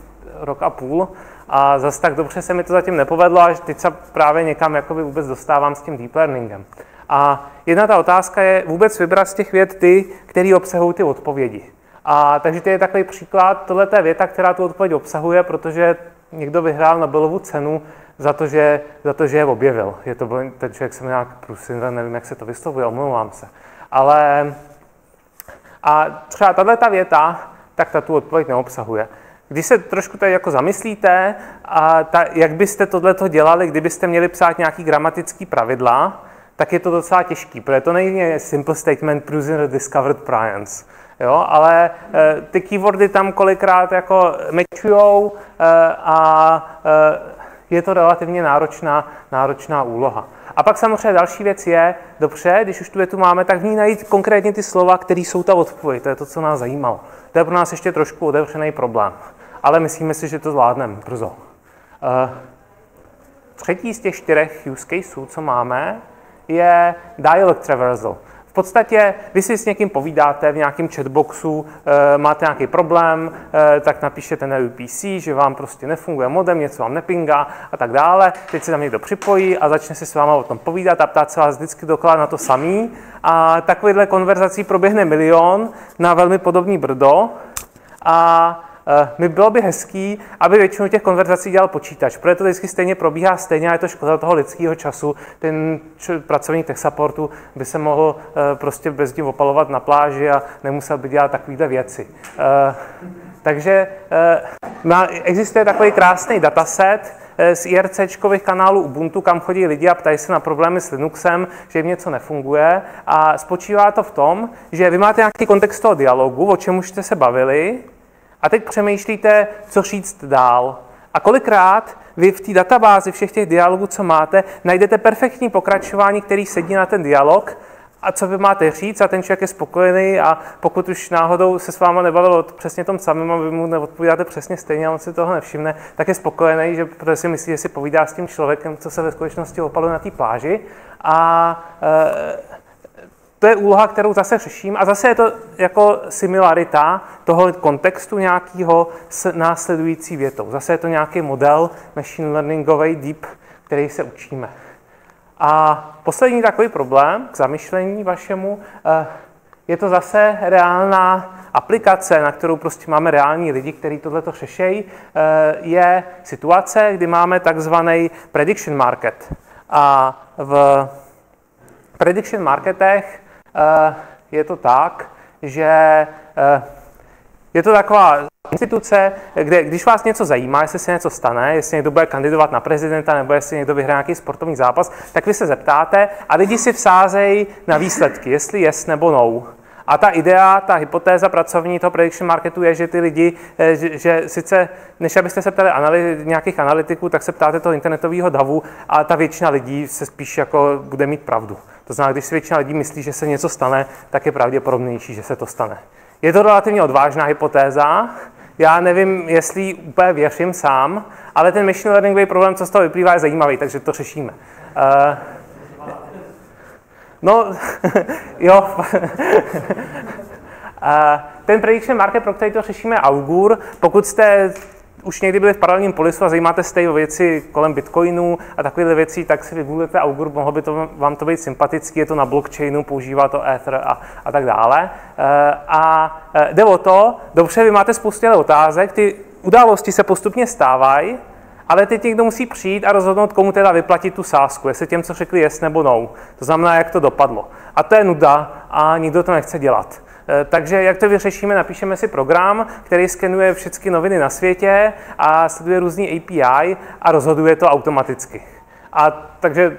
rok a půl a zase tak dobře se mi to zatím nepovedlo, až teď se právě někam jakoby vůbec dostávám s tím deep learningem. A jedna ta otázka je vůbec vybrat z těch věd ty, které obsahují ty odpovědi. A takže to je takový příklad, tohle je věta, která tu odpověď obsahuje, protože někdo vyhrál Nobelovu cenu za to, že, za to, že je objevil. Je to, ten člověk se nějak Prusin, nevím, jak se to vyslovuje, omlouvám se. Ale a třeba tahle ta věta, tak ta tu odpověď neobsahuje. Když se trošku tady jako zamyslíte, a ta, jak byste tohle dělali, kdybyste měli psát nějaký gramatický pravidla, tak je to docela těžký, protože to není simple statement prisoner discovered prions. Jo, ale e, ty keywordy tam kolikrát jako mečujou e, a e, je to relativně náročná, náročná úloha. A pak samozřejmě další věc je, dobře, když už tu větu máme, tak v ní najít konkrétně ty slova, které jsou ta odpověď. To je to, co nás zajímalo. To je pro nás ještě trošku otevřený problém. Ale myslíme si, že to zvládneme brzo. Uh, třetí z těch čtyřech use caseů, co máme, je dialog traversal podstatě vy si s někým povídáte v nějakém chatboxu, e, máte nějaký problém, e, tak napíšete na UPC, že vám prostě nefunguje modem, něco vám nepingá a tak dále. Teď se tam někdo připojí a začne si s váma o tom povídat a ptát se vás vždycky dokola na to samý. A takovýhle konverzací proběhne milion na velmi podobný brdo. A Eh, mi bylo by hezký, aby většinu těch konverzací dělal počítač, protože to vždycky stejně probíhá stejně a je to škoda toho lidského času. Ten pracovník tech supportu by se mohl eh, prostě bez ní opalovat na pláži a nemusel by dělat takovéhle věci. Eh, takže existuje takový krásný dataset, z IRCčkových kanálů Ubuntu, kam chodí lidi a ptají se na problémy s Linuxem, že jim něco nefunguje. A spočívá to v tom, že vy máte nějaký kontext toho dialogu, o čem už jste se bavili, a teď přemýšlíte, co říct dál. A kolikrát vy v té databázi všech těch dialogů, co máte, najdete perfektní pokračování, který sedí na ten dialog a co vy máte říct a ten člověk je spokojený a pokud už náhodou se s váma nebavilo přesně tom samém a vy mu neodpovídáte přesně stejně a on si toho nevšimne, tak je spokojený, že protože si myslí, že si povídá s tím člověkem, co se ve skutečnosti opaluje na té pláži. A e, to je úloha, kterou zase řeším a zase je to jako similarita toho kontextu nějakého s následující větou. Zase je to nějaký model machine learningový deep, který se učíme. A poslední takový problém k zamyšlení vašemu, eh, je to zase reálná aplikace, na kterou prostě máme reální lidi, kteří tohleto řešejí, je situace, kdy máme takzvaný prediction market. A v prediction marketech je to tak, že je to taková instituce, kde když vás něco zajímá, jestli se něco stane, jestli někdo bude kandidovat na prezidenta nebo jestli někdo vyhraje nějaký sportovní zápas, tak vy se zeptáte a lidi si vsázejí na výsledky, jestli yes nebo no. A ta idea, ta hypotéza pracovní toho prediction marketu je, že ty lidi, eh, že, že sice, než abyste se ptali anali, nějakých analytiků, tak se ptáte toho internetového davu a ta většina lidí se spíš jako bude mít pravdu. To znamená, když si většina lidí myslí, že se něco stane, tak je pravděpodobnější, že se to stane. Je to relativně odvážná hypotéza, já nevím, jestli úplně věřím sám, ale ten machine learningový problém, co z toho vyplývá, je zajímavý, takže to řešíme. Uh, no, jo. uh, ten prediction market, pro který to řešíme, Augur. Pokud jste už někdy byli v paralelním polisu a zajímáte se o věci kolem bitcoinu a takové věci, tak si vygooglete Augur, mohlo by to, vám to být sympatický, je to na blockchainu, používá to Ether a, a tak dále. Eh, a eh, jde o to, dobře, vy máte spoustu otázek, ty události se postupně stávají, ale teď někdo musí přijít a rozhodnout, komu teda vyplatit tu sázku, jestli těm, co řekli yes nebo no. To znamená, jak to dopadlo. A to je nuda a nikdo to nechce dělat. Eh, takže jak to vyřešíme? Napíšeme si program, který skenuje všechny noviny na světě a sleduje různý API a rozhoduje to automaticky. A takže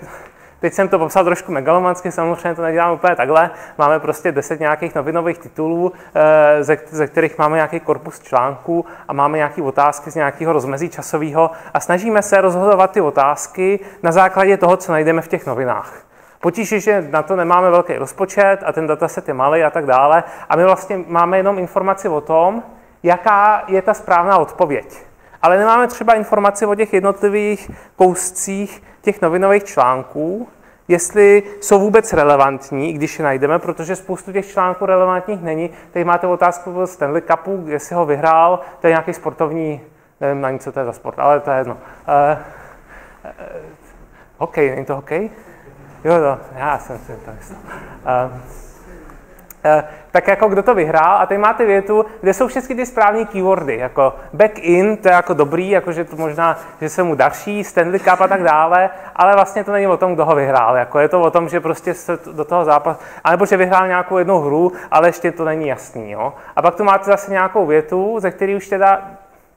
Teď jsem to popsal trošku megalomansky, samozřejmě to nedělám úplně takhle. Máme prostě deset nějakých novinových titulů, eh, ze kterých máme nějaký korpus článků a máme nějaké otázky z nějakého rozmezí časového a snažíme se rozhodovat ty otázky na základě toho, co najdeme v těch novinách. Potíž je, že na to nemáme velký rozpočet a ten dataset je malý a tak dále. A my vlastně máme jenom informaci o tom, jaká je ta správná odpověď. Ale nemáme třeba informaci o těch jednotlivých kouscích těch novinových článků, jestli jsou vůbec relevantní, když je najdeme, protože spoustu těch článků relevantních není. Tady máte otázku o Stanley Cupu, jestli ho vyhrál, to je nějaký sportovní, nevím na nic, co to je za sport, ale to je jedno. Uh, hokej, není to hokej? Jo, jo, já jsem si myslel. Uh, uh, tak jako kdo to vyhrál a tady máte větu, kde jsou všechny ty správné keywordy, jako back in, to je jako dobrý, jako že to možná, že se mu daří, Stanley Cup a tak dále, ale vlastně to není o tom, kdo ho vyhrál, jako je to o tom, že prostě se do toho zápasu, anebo že vyhrál nějakou jednu hru, ale ještě to není jasný, jo. A pak tu máte zase nějakou větu, ze který už teda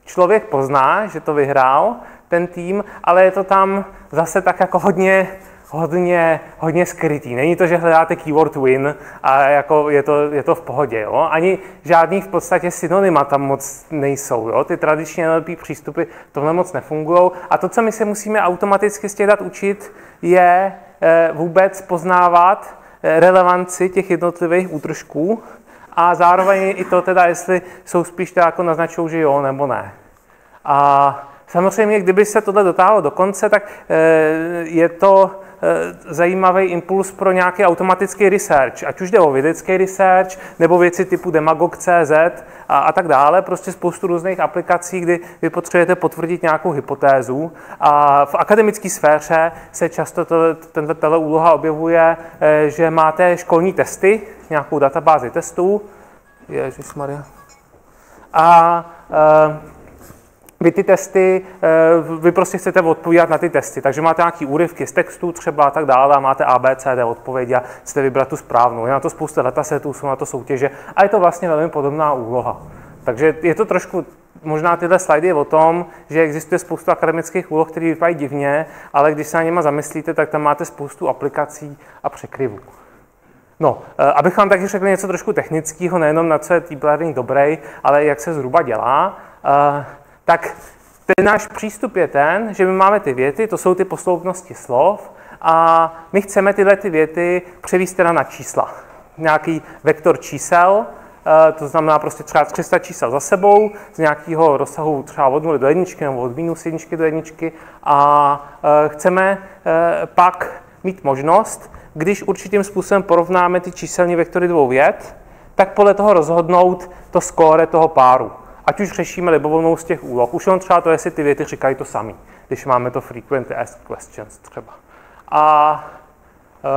člověk pozná, že to vyhrál, ten tým, ale je to tam zase tak jako hodně hodně, hodně skrytý. Není to, že hledáte keyword win a jako je, to, je to v pohodě. Jo? Ani žádný v podstatě synonyma tam moc nejsou. Jo? Ty tradiční NLP přístupy tohle moc nefungují. A to, co my se musíme automaticky stědat učit, je e, vůbec poznávat e, relevanci těch jednotlivých útržků a zároveň i to teda, jestli jsou spíš tak jako naznačují, že jo nebo ne. A samozřejmě, kdyby se tohle dotáhlo do konce, tak e, je to Eh, zajímavý impuls pro nějaký automatický research, ať už jde o vědecký research, nebo věci typu demagog.cz a, a tak dále, prostě spoustu různých aplikací, kdy vy potřebujete potvrdit nějakou hypotézu. A v akademické sféře se často to, tato úloha objevuje, eh, že máte školní testy, nějakou databázi testů, Ježišmarja. A e, vy ty testy, eh, vy prostě chcete odpovídat na ty testy, takže máte nějaký úryvky z textu třeba a tak dále a máte A, B, C, D odpovědi a chcete vybrat tu správnou. Je na to spousta datasetů, jsou na to soutěže a je to vlastně velmi podobná úloha. Takže je to trošku, možná tyhle slajdy je o tom, že existuje spoustu akademických úloh, které vypadají divně, ale když se na něma zamyslíte, tak tam máte spoustu aplikací a překryvů. No, eh, abych vám taky řekl něco trošku technického, nejenom na co je deep learning dobrý, ale jak se zhruba dělá. Tak ten náš přístup je ten, že my máme ty věty, to jsou ty posloupnosti slov, a my chceme tyhle ty věty převíst teda na čísla. Nějaký vektor čísel, eh, to znamená prostě třeba 300 čísel za sebou, z nějakého rozsahu třeba od 0 do jedničky nebo od minus jedničky do jedničky a eh, chceme eh, pak mít možnost, když určitým způsobem porovnáme ty číselní vektory dvou vět, tak podle toho rozhodnout to skóre toho páru ať už řešíme libovolnou z těch úloh, už jenom třeba to, jestli ty věty říkají to samý, když máme to frequently asked questions třeba. A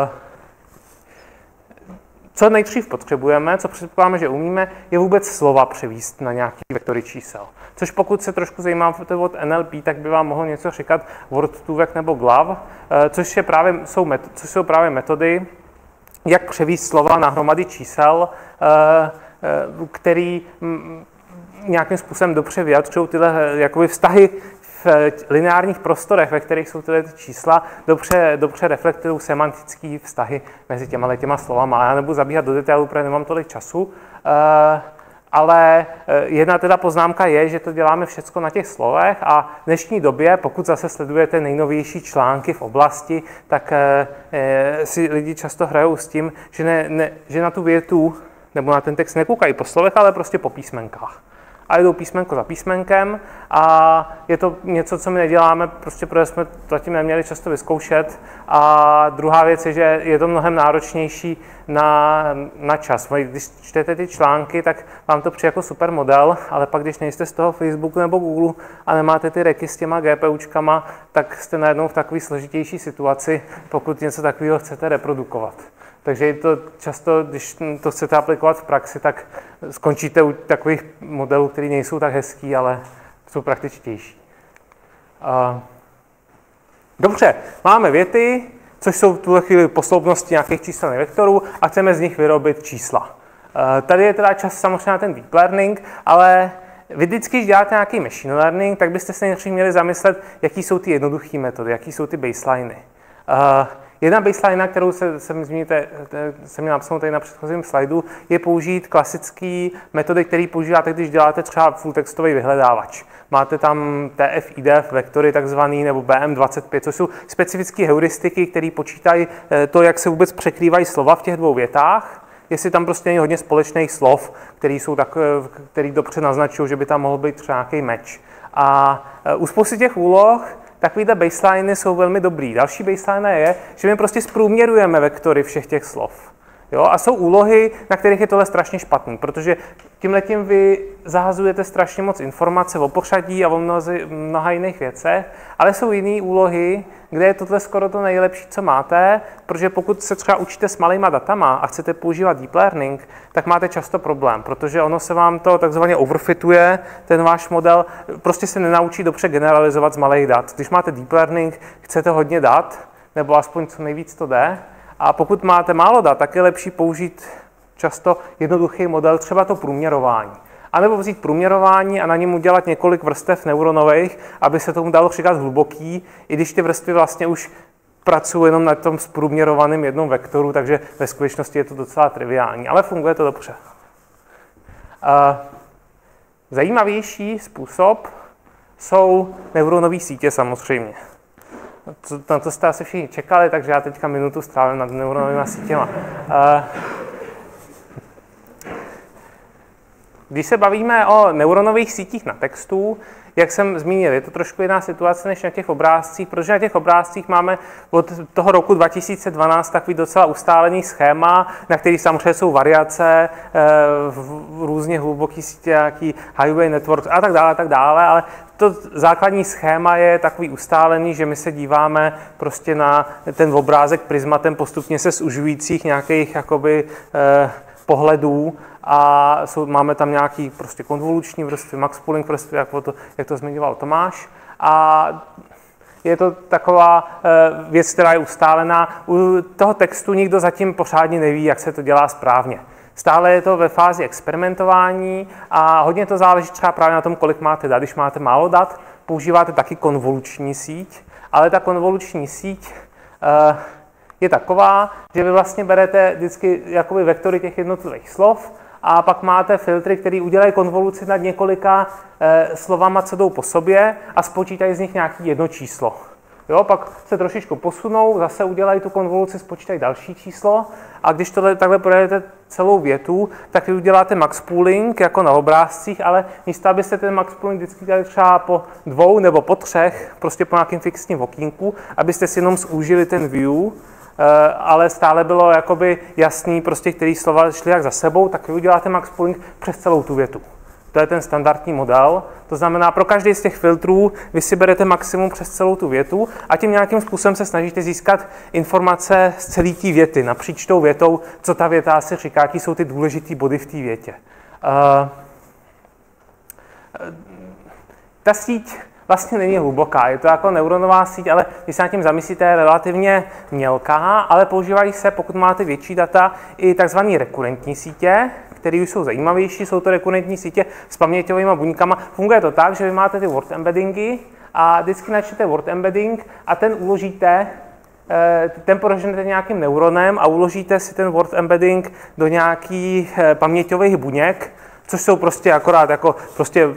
uh, Co nejdřív potřebujeme, co předpokládáme, že umíme, je vůbec slova převíst na nějaký vektory čísel. Což pokud se trošku zajímáte od NLP, tak by vám mohlo něco říkat word tůvek nebo glav, eh, což, je právě, jsou, met, což jsou právě metody, jak převíst slova na hromady čísel, eh, který nějakým způsobem dobře vyjadřují tyhle jakoby vztahy v lineárních prostorech, ve kterých jsou tyhle ty čísla, dobře, dobře reflektují semantické vztahy mezi těma těma slovama. Já nebudu zabíhat do detailu, protože nemám tolik času, eh, ale eh, jedna teda poznámka je, že to děláme všechno na těch slovech a v dnešní době, pokud zase sledujete nejnovější články v oblasti, tak eh, si lidi často hrajou s tím, že, ne, ne, že na tu větu nebo na ten text nekoukají po slovech, ale prostě po písmenkách a jdou písmenko za písmenkem a je to něco, co my neděláme, prostě protože jsme zatím neměli často vyzkoušet. A druhá věc je, že je to mnohem náročnější na, na čas. Když čtete ty články, tak vám to přijde jako super model, ale pak když nejste z toho Facebooku nebo Google a nemáte ty reky s těma GPUčkama, tak jste najednou v takové složitější situaci, pokud něco takového chcete reprodukovat. Takže je to často, když to chcete aplikovat v praxi, tak skončíte u takových modelů, které nejsou tak hezký, ale jsou praktičtější. Dobře, máme věty, což jsou v tuhle chvíli posloupnosti nějakých číselných vektorů a chceme z nich vyrobit čísla. Tady je teda čas samozřejmě na ten deep learning, ale vy vždycky, když děláte nějaký machine learning, tak byste se měli zamyslet, jaký jsou ty jednoduché metody, jaký jsou ty baseliny. Jedna baseline, kterou se, jsem, zmíníte, jsem měl napsanou tady na předchozím slajdu, je použít klasický metody, který používáte, když děláte třeba full textový vyhledávač. Máte tam TF-IDF vektory takzvaný nebo BM25, což jsou specifické heuristiky, které počítají eh, to, jak se vůbec překrývají slova v těch dvou větách, jestli tam prostě není hodně společných slov, který, jsou tak, eh, který dobře naznačují, že by tam mohl být třeba nějaký meč. A eh, u spousty těch úloh takovýhle baseliny jsou velmi dobrý. Další baseline je, že my prostě zprůměrujeme vektory všech těch slov. Jo? A jsou úlohy, na kterých je tohle strašně špatný, protože tím letím vy zahazujete strašně moc informace o pořadí a o mnozi, mnoha jiných věcech, ale jsou jiné úlohy, kde je tohle skoro to nejlepší, co máte, protože pokud se třeba učíte s malýma datama a chcete používat deep learning, tak máte často problém, protože ono se vám to takzvaně overfituje, ten váš model, prostě se nenaučí dobře generalizovat z malých dat. Když máte deep learning, chcete hodně dat, nebo aspoň co nejvíc to jde, a pokud máte málo dat, tak je lepší použít často jednoduchý model, třeba to průměrování. A nebo vzít průměrování a na něm udělat několik vrstev neuronových, aby se tomu dalo říkat hluboký, i když ty vrstvy vlastně už pracují jenom na tom zprůměrovaném jednom vektoru, takže ve skutečnosti je to docela triviální, ale funguje to dobře. Zajímavější způsob jsou neuronové sítě samozřejmě. Na to jste asi všichni čekali, takže já teďka minutu strávím nad neuronovými sítěma. Když se bavíme o neuronových sítích na textu, jak jsem zmínil, je to trošku jiná situace než na těch obrázcích, protože na těch obrázcích máme od toho roku 2012 takový docela ustálený schéma, na který samozřejmě jsou variace, eh, v různě hluboký sítě, nějaký highway network a tak dále, a tak dále, ale to základní schéma je takový ustálený, že my se díváme prostě na ten obrázek prismatem postupně se zužujících nějakých jakoby eh, pohledů a jsou, máme tam nějaký prostě konvoluční vrstvy, max pooling vrstvy, jak to, jak to zmiňoval Tomáš. A je to taková eh, věc, která je ustálená. U toho textu nikdo zatím pořádně neví, jak se to dělá správně. Stále je to ve fázi experimentování a hodně to záleží třeba právě na tom, kolik máte dat. Když máte málo dat, používáte taky konvoluční síť, ale ta konvoluční síť eh, je taková, že vy vlastně berete vždycky jakoby vektory těch jednotlivých slov a pak máte filtry, které udělají konvoluci nad několika e, slovama, co jdou po sobě a spočítají z nich nějaký jedno číslo. Jo, pak se trošičku posunou, zase udělají tu konvoluci, spočítají další číslo a když tohle takhle projedete celou větu, tak vy uděláte max pooling jako na obrázcích, ale místo, abyste ten max pooling vždycky dělali třeba po dvou nebo po třech, prostě po nějakém fixním okýnku, abyste si jenom zúžili ten view, Eh, ale stále bylo jakoby jasný, prostě, který slova šly jak za sebou, tak vy uděláte max pooling přes celou tu větu. To je ten standardní model. To znamená, pro každý z těch filtrů vy si berete maximum přes celou tu větu a tím nějakým způsobem se snažíte získat informace z celé té věty, napříč tou větou, co ta věta asi říká, jaký jsou ty důležité body v té větě. Uh, ta síť vlastně není hluboká. Je to jako neuronová síť, ale když se nad tím zamyslíte, je relativně mělká, ale používají se, pokud máte větší data, i tzv. rekurentní sítě, které už jsou zajímavější, jsou to rekurentní sítě s paměťovými buňkama. Funguje to tak, že vy máte ty word embeddingy a vždycky načtete word embedding a ten uložíte eh, ten proženete nějakým neuronem a uložíte si ten word embedding do nějakých eh, paměťových buněk, což jsou prostě akorát jako prostě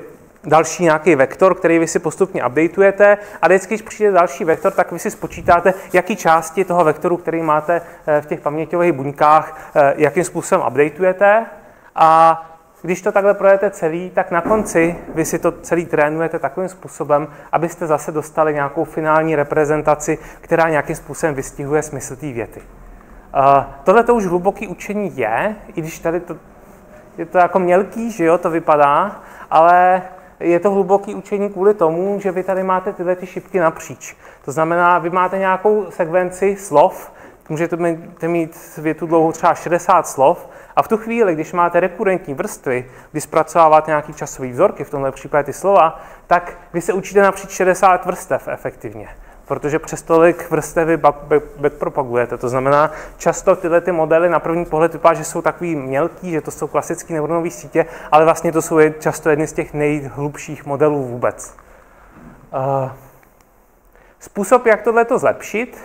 další nějaký vektor, který vy si postupně updateujete a vždycky, když přijde další vektor, tak vy si spočítáte, jaký části toho vektoru, který máte eh, v těch paměťových buňkách, jakým způsobem updateujete a když to takhle projete celý, tak na konci vy si to celý trénujete takovým způsobem, abyste zase dostali nějakou finální reprezentaci, která nějakým způsobem vystihuje smysl té věty. Uh, Tohle to už hluboký učení je, i když tady to, je to jako mělký, že jo, to vypadá, ale je to hluboký učení kvůli tomu, že vy tady máte tyhle ty šipky napříč. To znamená, vy máte nějakou sekvenci slov, můžete mít větu dlouhou třeba 60 slov a v tu chvíli, když máte rekurentní vrstvy, kdy zpracováváte nějaký časový vzorky, v tomhle případě ty slova, tak vy se učíte napříč 60 vrstev efektivně protože přes tolik vrstev vy backpropagujete. To znamená, často tyhle ty modely na první pohled vypadá, že jsou takový mělký, že to jsou klasické neuronové sítě, ale vlastně to jsou často jedny z těch nejhlubších modelů vůbec. Uh, způsob, jak tohle to zlepšit,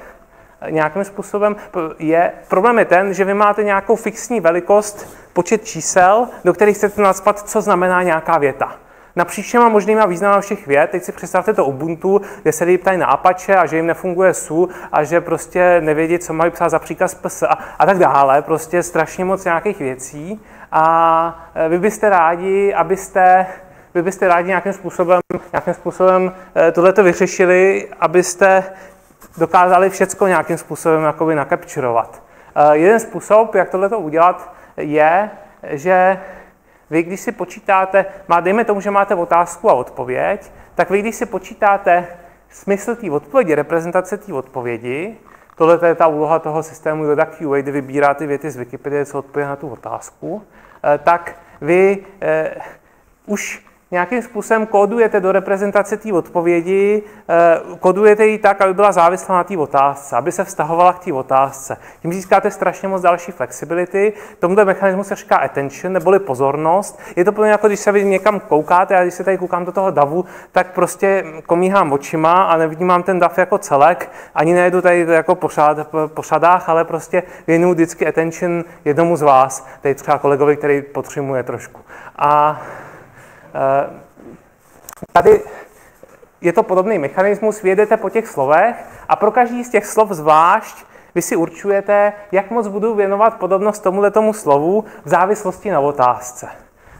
nějakým způsobem je, problém je ten, že vy máte nějakou fixní velikost, počet čísel, do kterých chcete nadspat, co znamená nějaká věta. Napříč všema možnýma významy všech věd, teď si představte to Ubuntu, kde se lidi ptají na Apache a že jim nefunguje SU a že prostě nevědí, co mají psát za příkaz PS a, a tak dále, prostě strašně moc nějakých věcí. A e, vy byste rádi, abyste vy byste rádi nějakým způsobem, nějakým způsobem e, tohleto vyřešili, abyste dokázali všecko nějakým způsobem jakoby nakapčurovat. Uh, jeden způsob, jak tohle udělat, je, že vy, když si počítáte, má, dejme tomu, že máte otázku a odpověď, tak vy, když si počítáte smysl té odpovědi, reprezentace té odpovědi, tohle je ta úloha toho systému Yoda QA, kdy vybírá ty věty z Wikipedie, co odpověď na tu otázku, eh, tak vy eh, už nějakým způsobem kódujete do reprezentace té odpovědi, eh, kódujete ji tak, aby byla závislá na té otázce, aby se vztahovala k té otázce. Tím získáte strašně moc další flexibility. Tomuto mechanismu se říká attention, neboli pozornost. Je to podobně jako když se vy někam koukáte, a když se tady koukám do toho davu, tak prostě komíhám očima a nevnímám ten dav jako celek, ani nejedu tady jako po, šád, po šadách, ale prostě věnuju vždycky attention jednomu z vás, tady třeba kolegovi, který potřebuje trošku. A tady je to podobný mechanismus, vědete po těch slovech a pro každý z těch slov zvlášť vy si určujete, jak moc budu věnovat podobnost tomuhle tomu slovu v závislosti na otázce.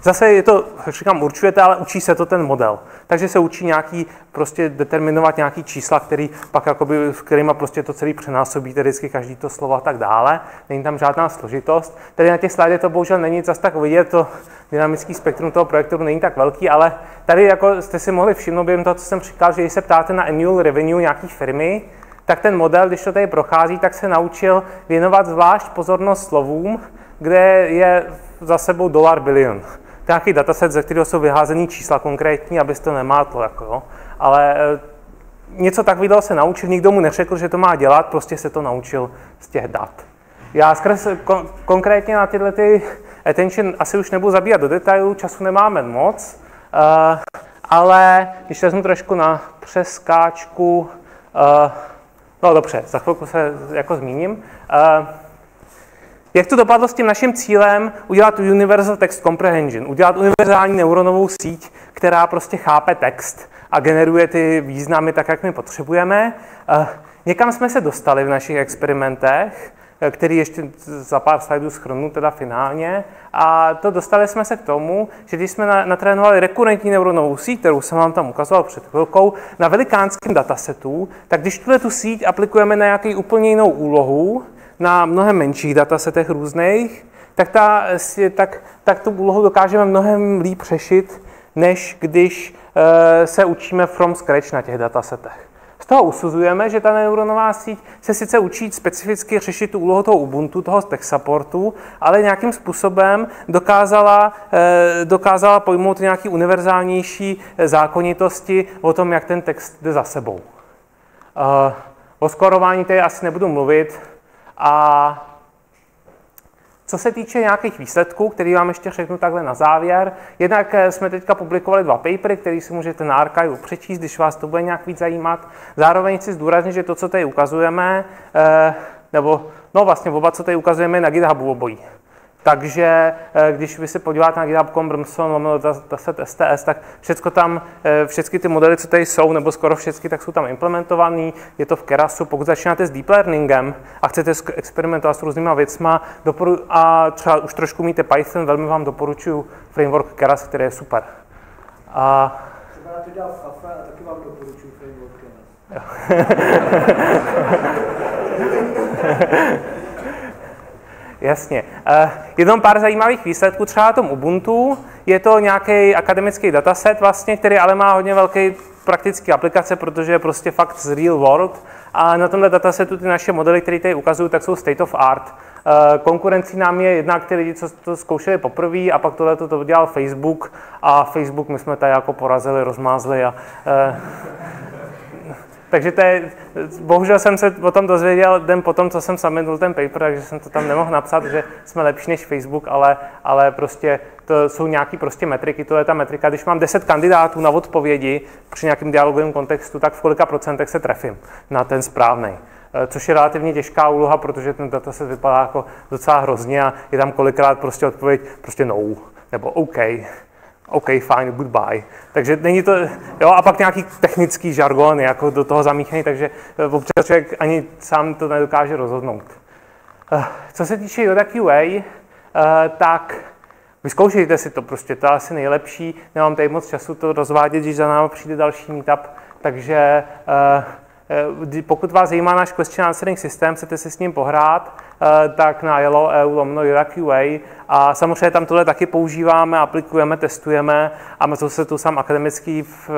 Zase je to, jak říkám, určujete, ale učí se to ten model. Takže se učí nějaký, prostě determinovat nějaký čísla, který pak jakoby, s kterýma prostě to celý přenásobíte vždycky každý to slovo a tak dále. Není tam žádná složitost. Tady na těch slidech to bohužel není zase tak vidět, to dynamický spektrum toho projektoru není tak velký, ale tady jako jste si mohli všimnout během toho, co jsem říkal, že když se ptáte na annual revenue nějaký firmy, tak ten model, když to tady prochází, tak se naučil věnovat zvlášť pozornost slovům, kde je za sebou dolar bilion nějaký dataset, ze kterého jsou vyházený čísla konkrétní, abyste to nemátlo. Jako jo. Ale e, něco takového se naučil, nikdo mu neřekl, že to má dělat, prostě se to naučil z těch dat. Já skrz, kon, konkrétně na tyhle ty attention asi už nebudu zabíjat do detailů, času nemáme moc, uh, ale když vezmu trošku na přeskáčku, uh, no dobře, za chvilku se jako zmíním. Uh, jak to dopadlo s tím naším cílem udělat Universal Text Comprehension, udělat univerzální neuronovou síť, která prostě chápe text a generuje ty významy tak, jak my potřebujeme. Eh, někam jsme se dostali v našich experimentech, eh, který ještě za pár slajdů schrnu teda finálně. A to dostali jsme se k tomu, že když jsme natrénovali rekurentní neuronovou síť, kterou jsem vám tam ukazoval před chvilkou, na velikánském datasetu, tak když tuhle tu síť aplikujeme na nějaký úplně jinou úlohu, na mnohem menších datasetech různých, tak, ta, tak, tak tu úlohu dokážeme mnohem líp řešit, než když e, se učíme from scratch na těch datasetech. Z toho usuzujeme, že ta neuronová síť se sice učí specificky řešit tu úlohu toho Ubuntu, toho tech supportu, ale nějakým způsobem dokázala, e, dokázala pojmout nějaký univerzálnější zákonitosti o tom, jak ten text jde za sebou. O skorování tady asi nebudu mluvit a co se týče nějakých výsledků, který vám ještě řeknu takhle na závěr, jednak eh, jsme teďka publikovali dva papery, které si můžete na archivu přečíst, když vás to bude nějak víc zajímat. Zároveň chci zdůraznit, že to, co tady ukazujeme, eh, nebo no vlastně oba, co tady ukazujeme, na GitHubu obojí. Takže eh, když vy se podíváte na github.com brmson lomeno STS, tak všechno tam, eh, všechny ty modely, co tady jsou, nebo skoro všechny, tak jsou tam implementované. Je to v Kerasu. Pokud začínáte s deep learningem a chcete experimentovat s různýma věcma doporu- a třeba už trošku míte Python, velmi vám doporučuji framework Keras, který je super. A... Třeba já to dělám v kafe a taky vám doporučuji framework Keras. Jasně. Uh, jenom pár zajímavých výsledků třeba na tom Ubuntu. Je to nějaký akademický dataset vlastně, který ale má hodně velký praktický aplikace, protože je prostě fakt z real world. A na tomhle datasetu ty naše modely, které tady ukazují, tak jsou state of art. Uh, konkurencí nám je jednak ty lidi, co to zkoušeli poprvé a pak tohle to dělal Facebook a Facebook my jsme tady jako porazili, rozmázli a uh, takže to je, bohužel jsem se o tom dozvěděl den potom, co jsem submitl ten paper, takže jsem to tam nemohl napsat, že jsme lepší než Facebook, ale, ale prostě to jsou nějaké prostě metriky, to je ta metrika. Když mám 10 kandidátů na odpovědi při nějakém dialogovém kontextu, tak v kolika procentech se trefím na ten správný eh, což je relativně těžká úloha, protože ten dataset vypadá jako docela hrozně a je tam kolikrát prostě odpověď prostě no, nebo OK. OK, fine, goodbye. Takže není to, jo, a pak nějaký technický žargon jako do toho zamíchaný, takže eh, občas člověk ani sám to nedokáže rozhodnout. Eh, co se týče Yoda QA, eh, tak vyzkoušejte si to prostě, to je asi nejlepší. Nemám tady moc času to rozvádět, když za námi přijde další meetup, takže pokud vás zajímá náš question answering systém, chcete si s ním pohrát, tak na Yellow EU lomno QA a samozřejmě tam tohle taky používáme, aplikujeme, testujeme a to se tu sam akademický eh,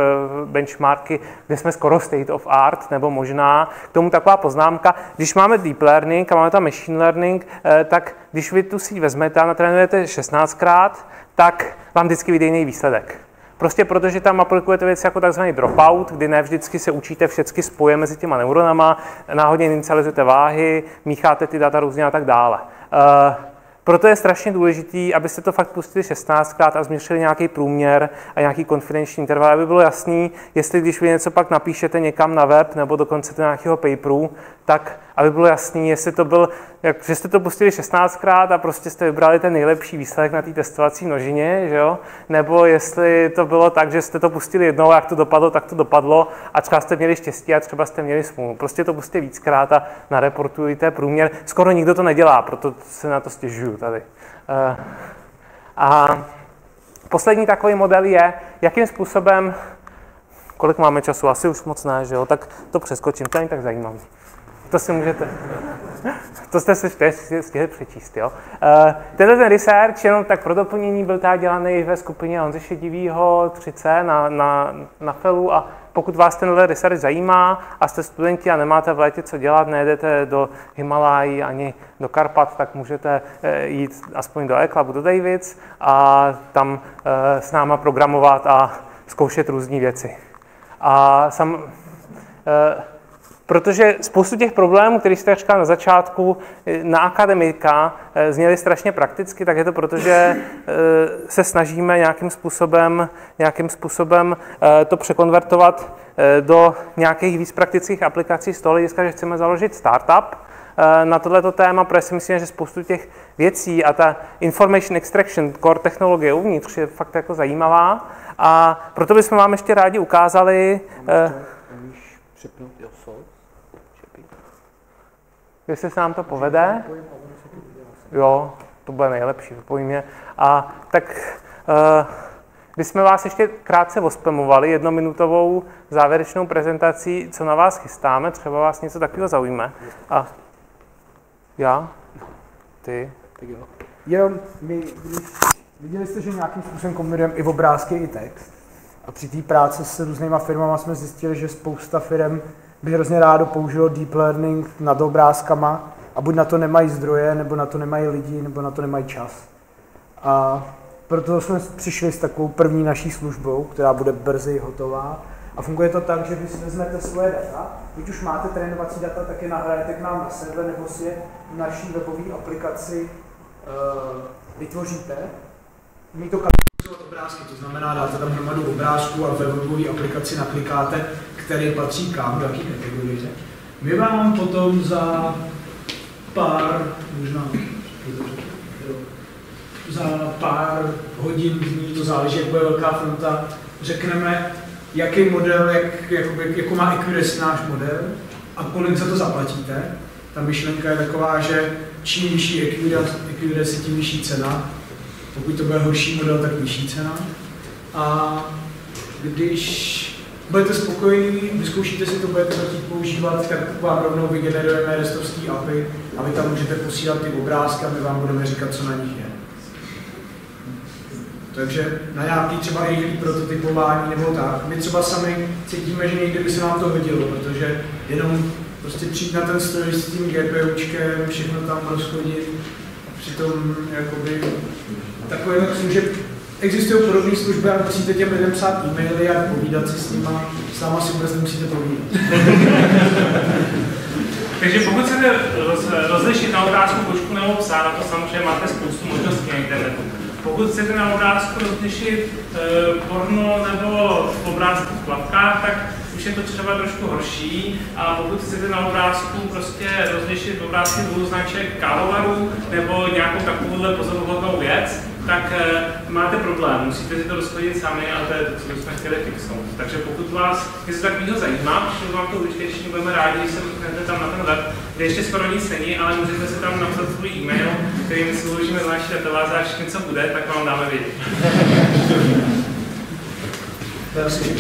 benchmarky, kde jsme skoro state of art, nebo možná. K tomu taková poznámka, když máme deep learning a máme tam machine learning, eh, tak když vy tu síť vezmete a natrénujete 16krát, tak vám vždycky vyjde jiný výsledek. Prostě protože tam aplikujete věci jako tzv. dropout, kdy ne vždycky se učíte všechny spoje mezi těma neuronama, náhodně inicializujete váhy, mícháte ty data různě a tak dále. Uh, proto je strašně důležité, abyste to fakt pustili 16krát a změřili nějaký průměr a nějaký konfidenční interval, aby bylo jasný, jestli když vy něco pak napíšete někam na web nebo dokonce do nějakého paperu, tak aby bylo jasný, jestli to byl, jak, že jste to pustili 16krát a prostě jste vybrali ten nejlepší výsledek na té testovací množině, že jo? nebo jestli to bylo tak, že jste to pustili jednou a jak to dopadlo, tak to dopadlo a třeba jste měli štěstí a třeba jste měli smůlu. Prostě to pustili víckrát a nareportujte průměr. Skoro nikdo to nedělá, proto se na to stěžuju tady. Uh, a poslední takový model je, jakým způsobem, kolik máme času, asi už moc ne, že jo? tak to přeskočím, to není tak zajímavý. To si můžete, to jste si stihli přečíst, jo. Uh, tenhle ten research, jenom tak pro doplnění, byl tady dělaný ve skupině Honze Šedivýho 3C na, na, na FELu a pokud vás tenhle research zajímá a jste studenti a nemáte v létě co dělat, nejedete do Himalají ani do Karpat, tak můžete eh, jít aspoň do E-Clubu, do Davids a tam eh, s náma programovat a zkoušet různé věci. A sam, Protože spoustu těch problémů, které jste říkal na začátku, eh, na akademika eh, zněly strašně prakticky, tak je to proto, že eh, se snažíme nějakým způsobem, nějakým způsobem to překonvertovat do nějakých víc praktických aplikací z toho hlediska, že chceme založit startup, na tohleto téma, protože si myslím, že spoustu těch věcí a ta information extraction, core technologie uvnitř je fakt jako zajímavá. A proto bychom vám ještě rádi ukázali... jestli se nám to povede. Jo, to bude nejlepší, vypojím mě. A tak uh, když jsme vás ještě krátce ospemovali jednominutovou závěrečnou prezentací, co na vás chystáme, třeba vás něco takového zaujme. A Já? Ty? Tak jo. Jenom my, když, viděli jste, že nějakým způsobem kombinujeme i obrázky, i text. A při té práci s různýma firmama jsme zjistili, že spousta firm by hrozně rádo použilo deep learning nad obrázkama a buď na to nemají zdroje, nebo na to nemají lidi, nebo na to nemají čas. A proto jsme přišli s takovou první naší službou, která bude brzy hotová. A funguje to tak, že vy si vezmete svoje data, když už máte trénovací data, tak je nahrajete k nám na server, nebo si je v naší webové aplikaci uh, vytvoříte. My to obrázky, to znamená, dáte tam hromadu obrázků a v webové aplikaci naklikáte, který patří kam, do jaký kategorie. My vám potom za pár, možná za pár hodin, dní, to záleží, jak bude velká fronta, řekneme, jaký model, jak, jakoby, jako má accuracy náš model a kolik za to zaplatíte. Ta myšlenka je taková, že čím vyšší accuracy, tím vyšší cena. Pokud to bude horší model, tak vyšší cena. A když budete spokojení, vyzkoušíte si to, budete to chtít používat, tak vám rovnou vygenerujeme restovský API a vy tam můžete posílat ty obrázky a my vám budeme říkat, co na nich je. Takže na nějaký třeba i prototypování nebo tak. My třeba sami cítíme, že někdy by se nám to hodilo, protože jenom prostě přijít na ten stroj s tím GPUčkem, všechno tam rozchodit, přitom jakoby takové služeb, existují podobné služby a musíte těm lidem psát e-maily a povídat si s nima, s náma si vůbec nemusíte povídat. Takže pokud chcete roz, rozlišit na obrázku kočku nebo psa, na to samozřejmě máte spoustu možností na internetu. Pokud chcete na obrázku rozlišit e, porno nebo obrázky v plavkách, tak už je to třeba trošku horší. A pokud chcete na obrázku prostě rozlišit obrázky dvou značek kávovarů nebo nějakou takovouhle pozoruhodnou věc, tak e, máte problém, musíte si to rozchodit sami a to je to, co jsme chtěli fixnout. Takže pokud vás něco takového zajímá, přišlo vám to určitě budeme rádi, že se dostanete tam na ten web, kde ještě skoro nic není, ale můžete se tam napsat svůj e-mail, který my si uložíme z naší databáze, až něco bude, tak vám dáme vědět. Asi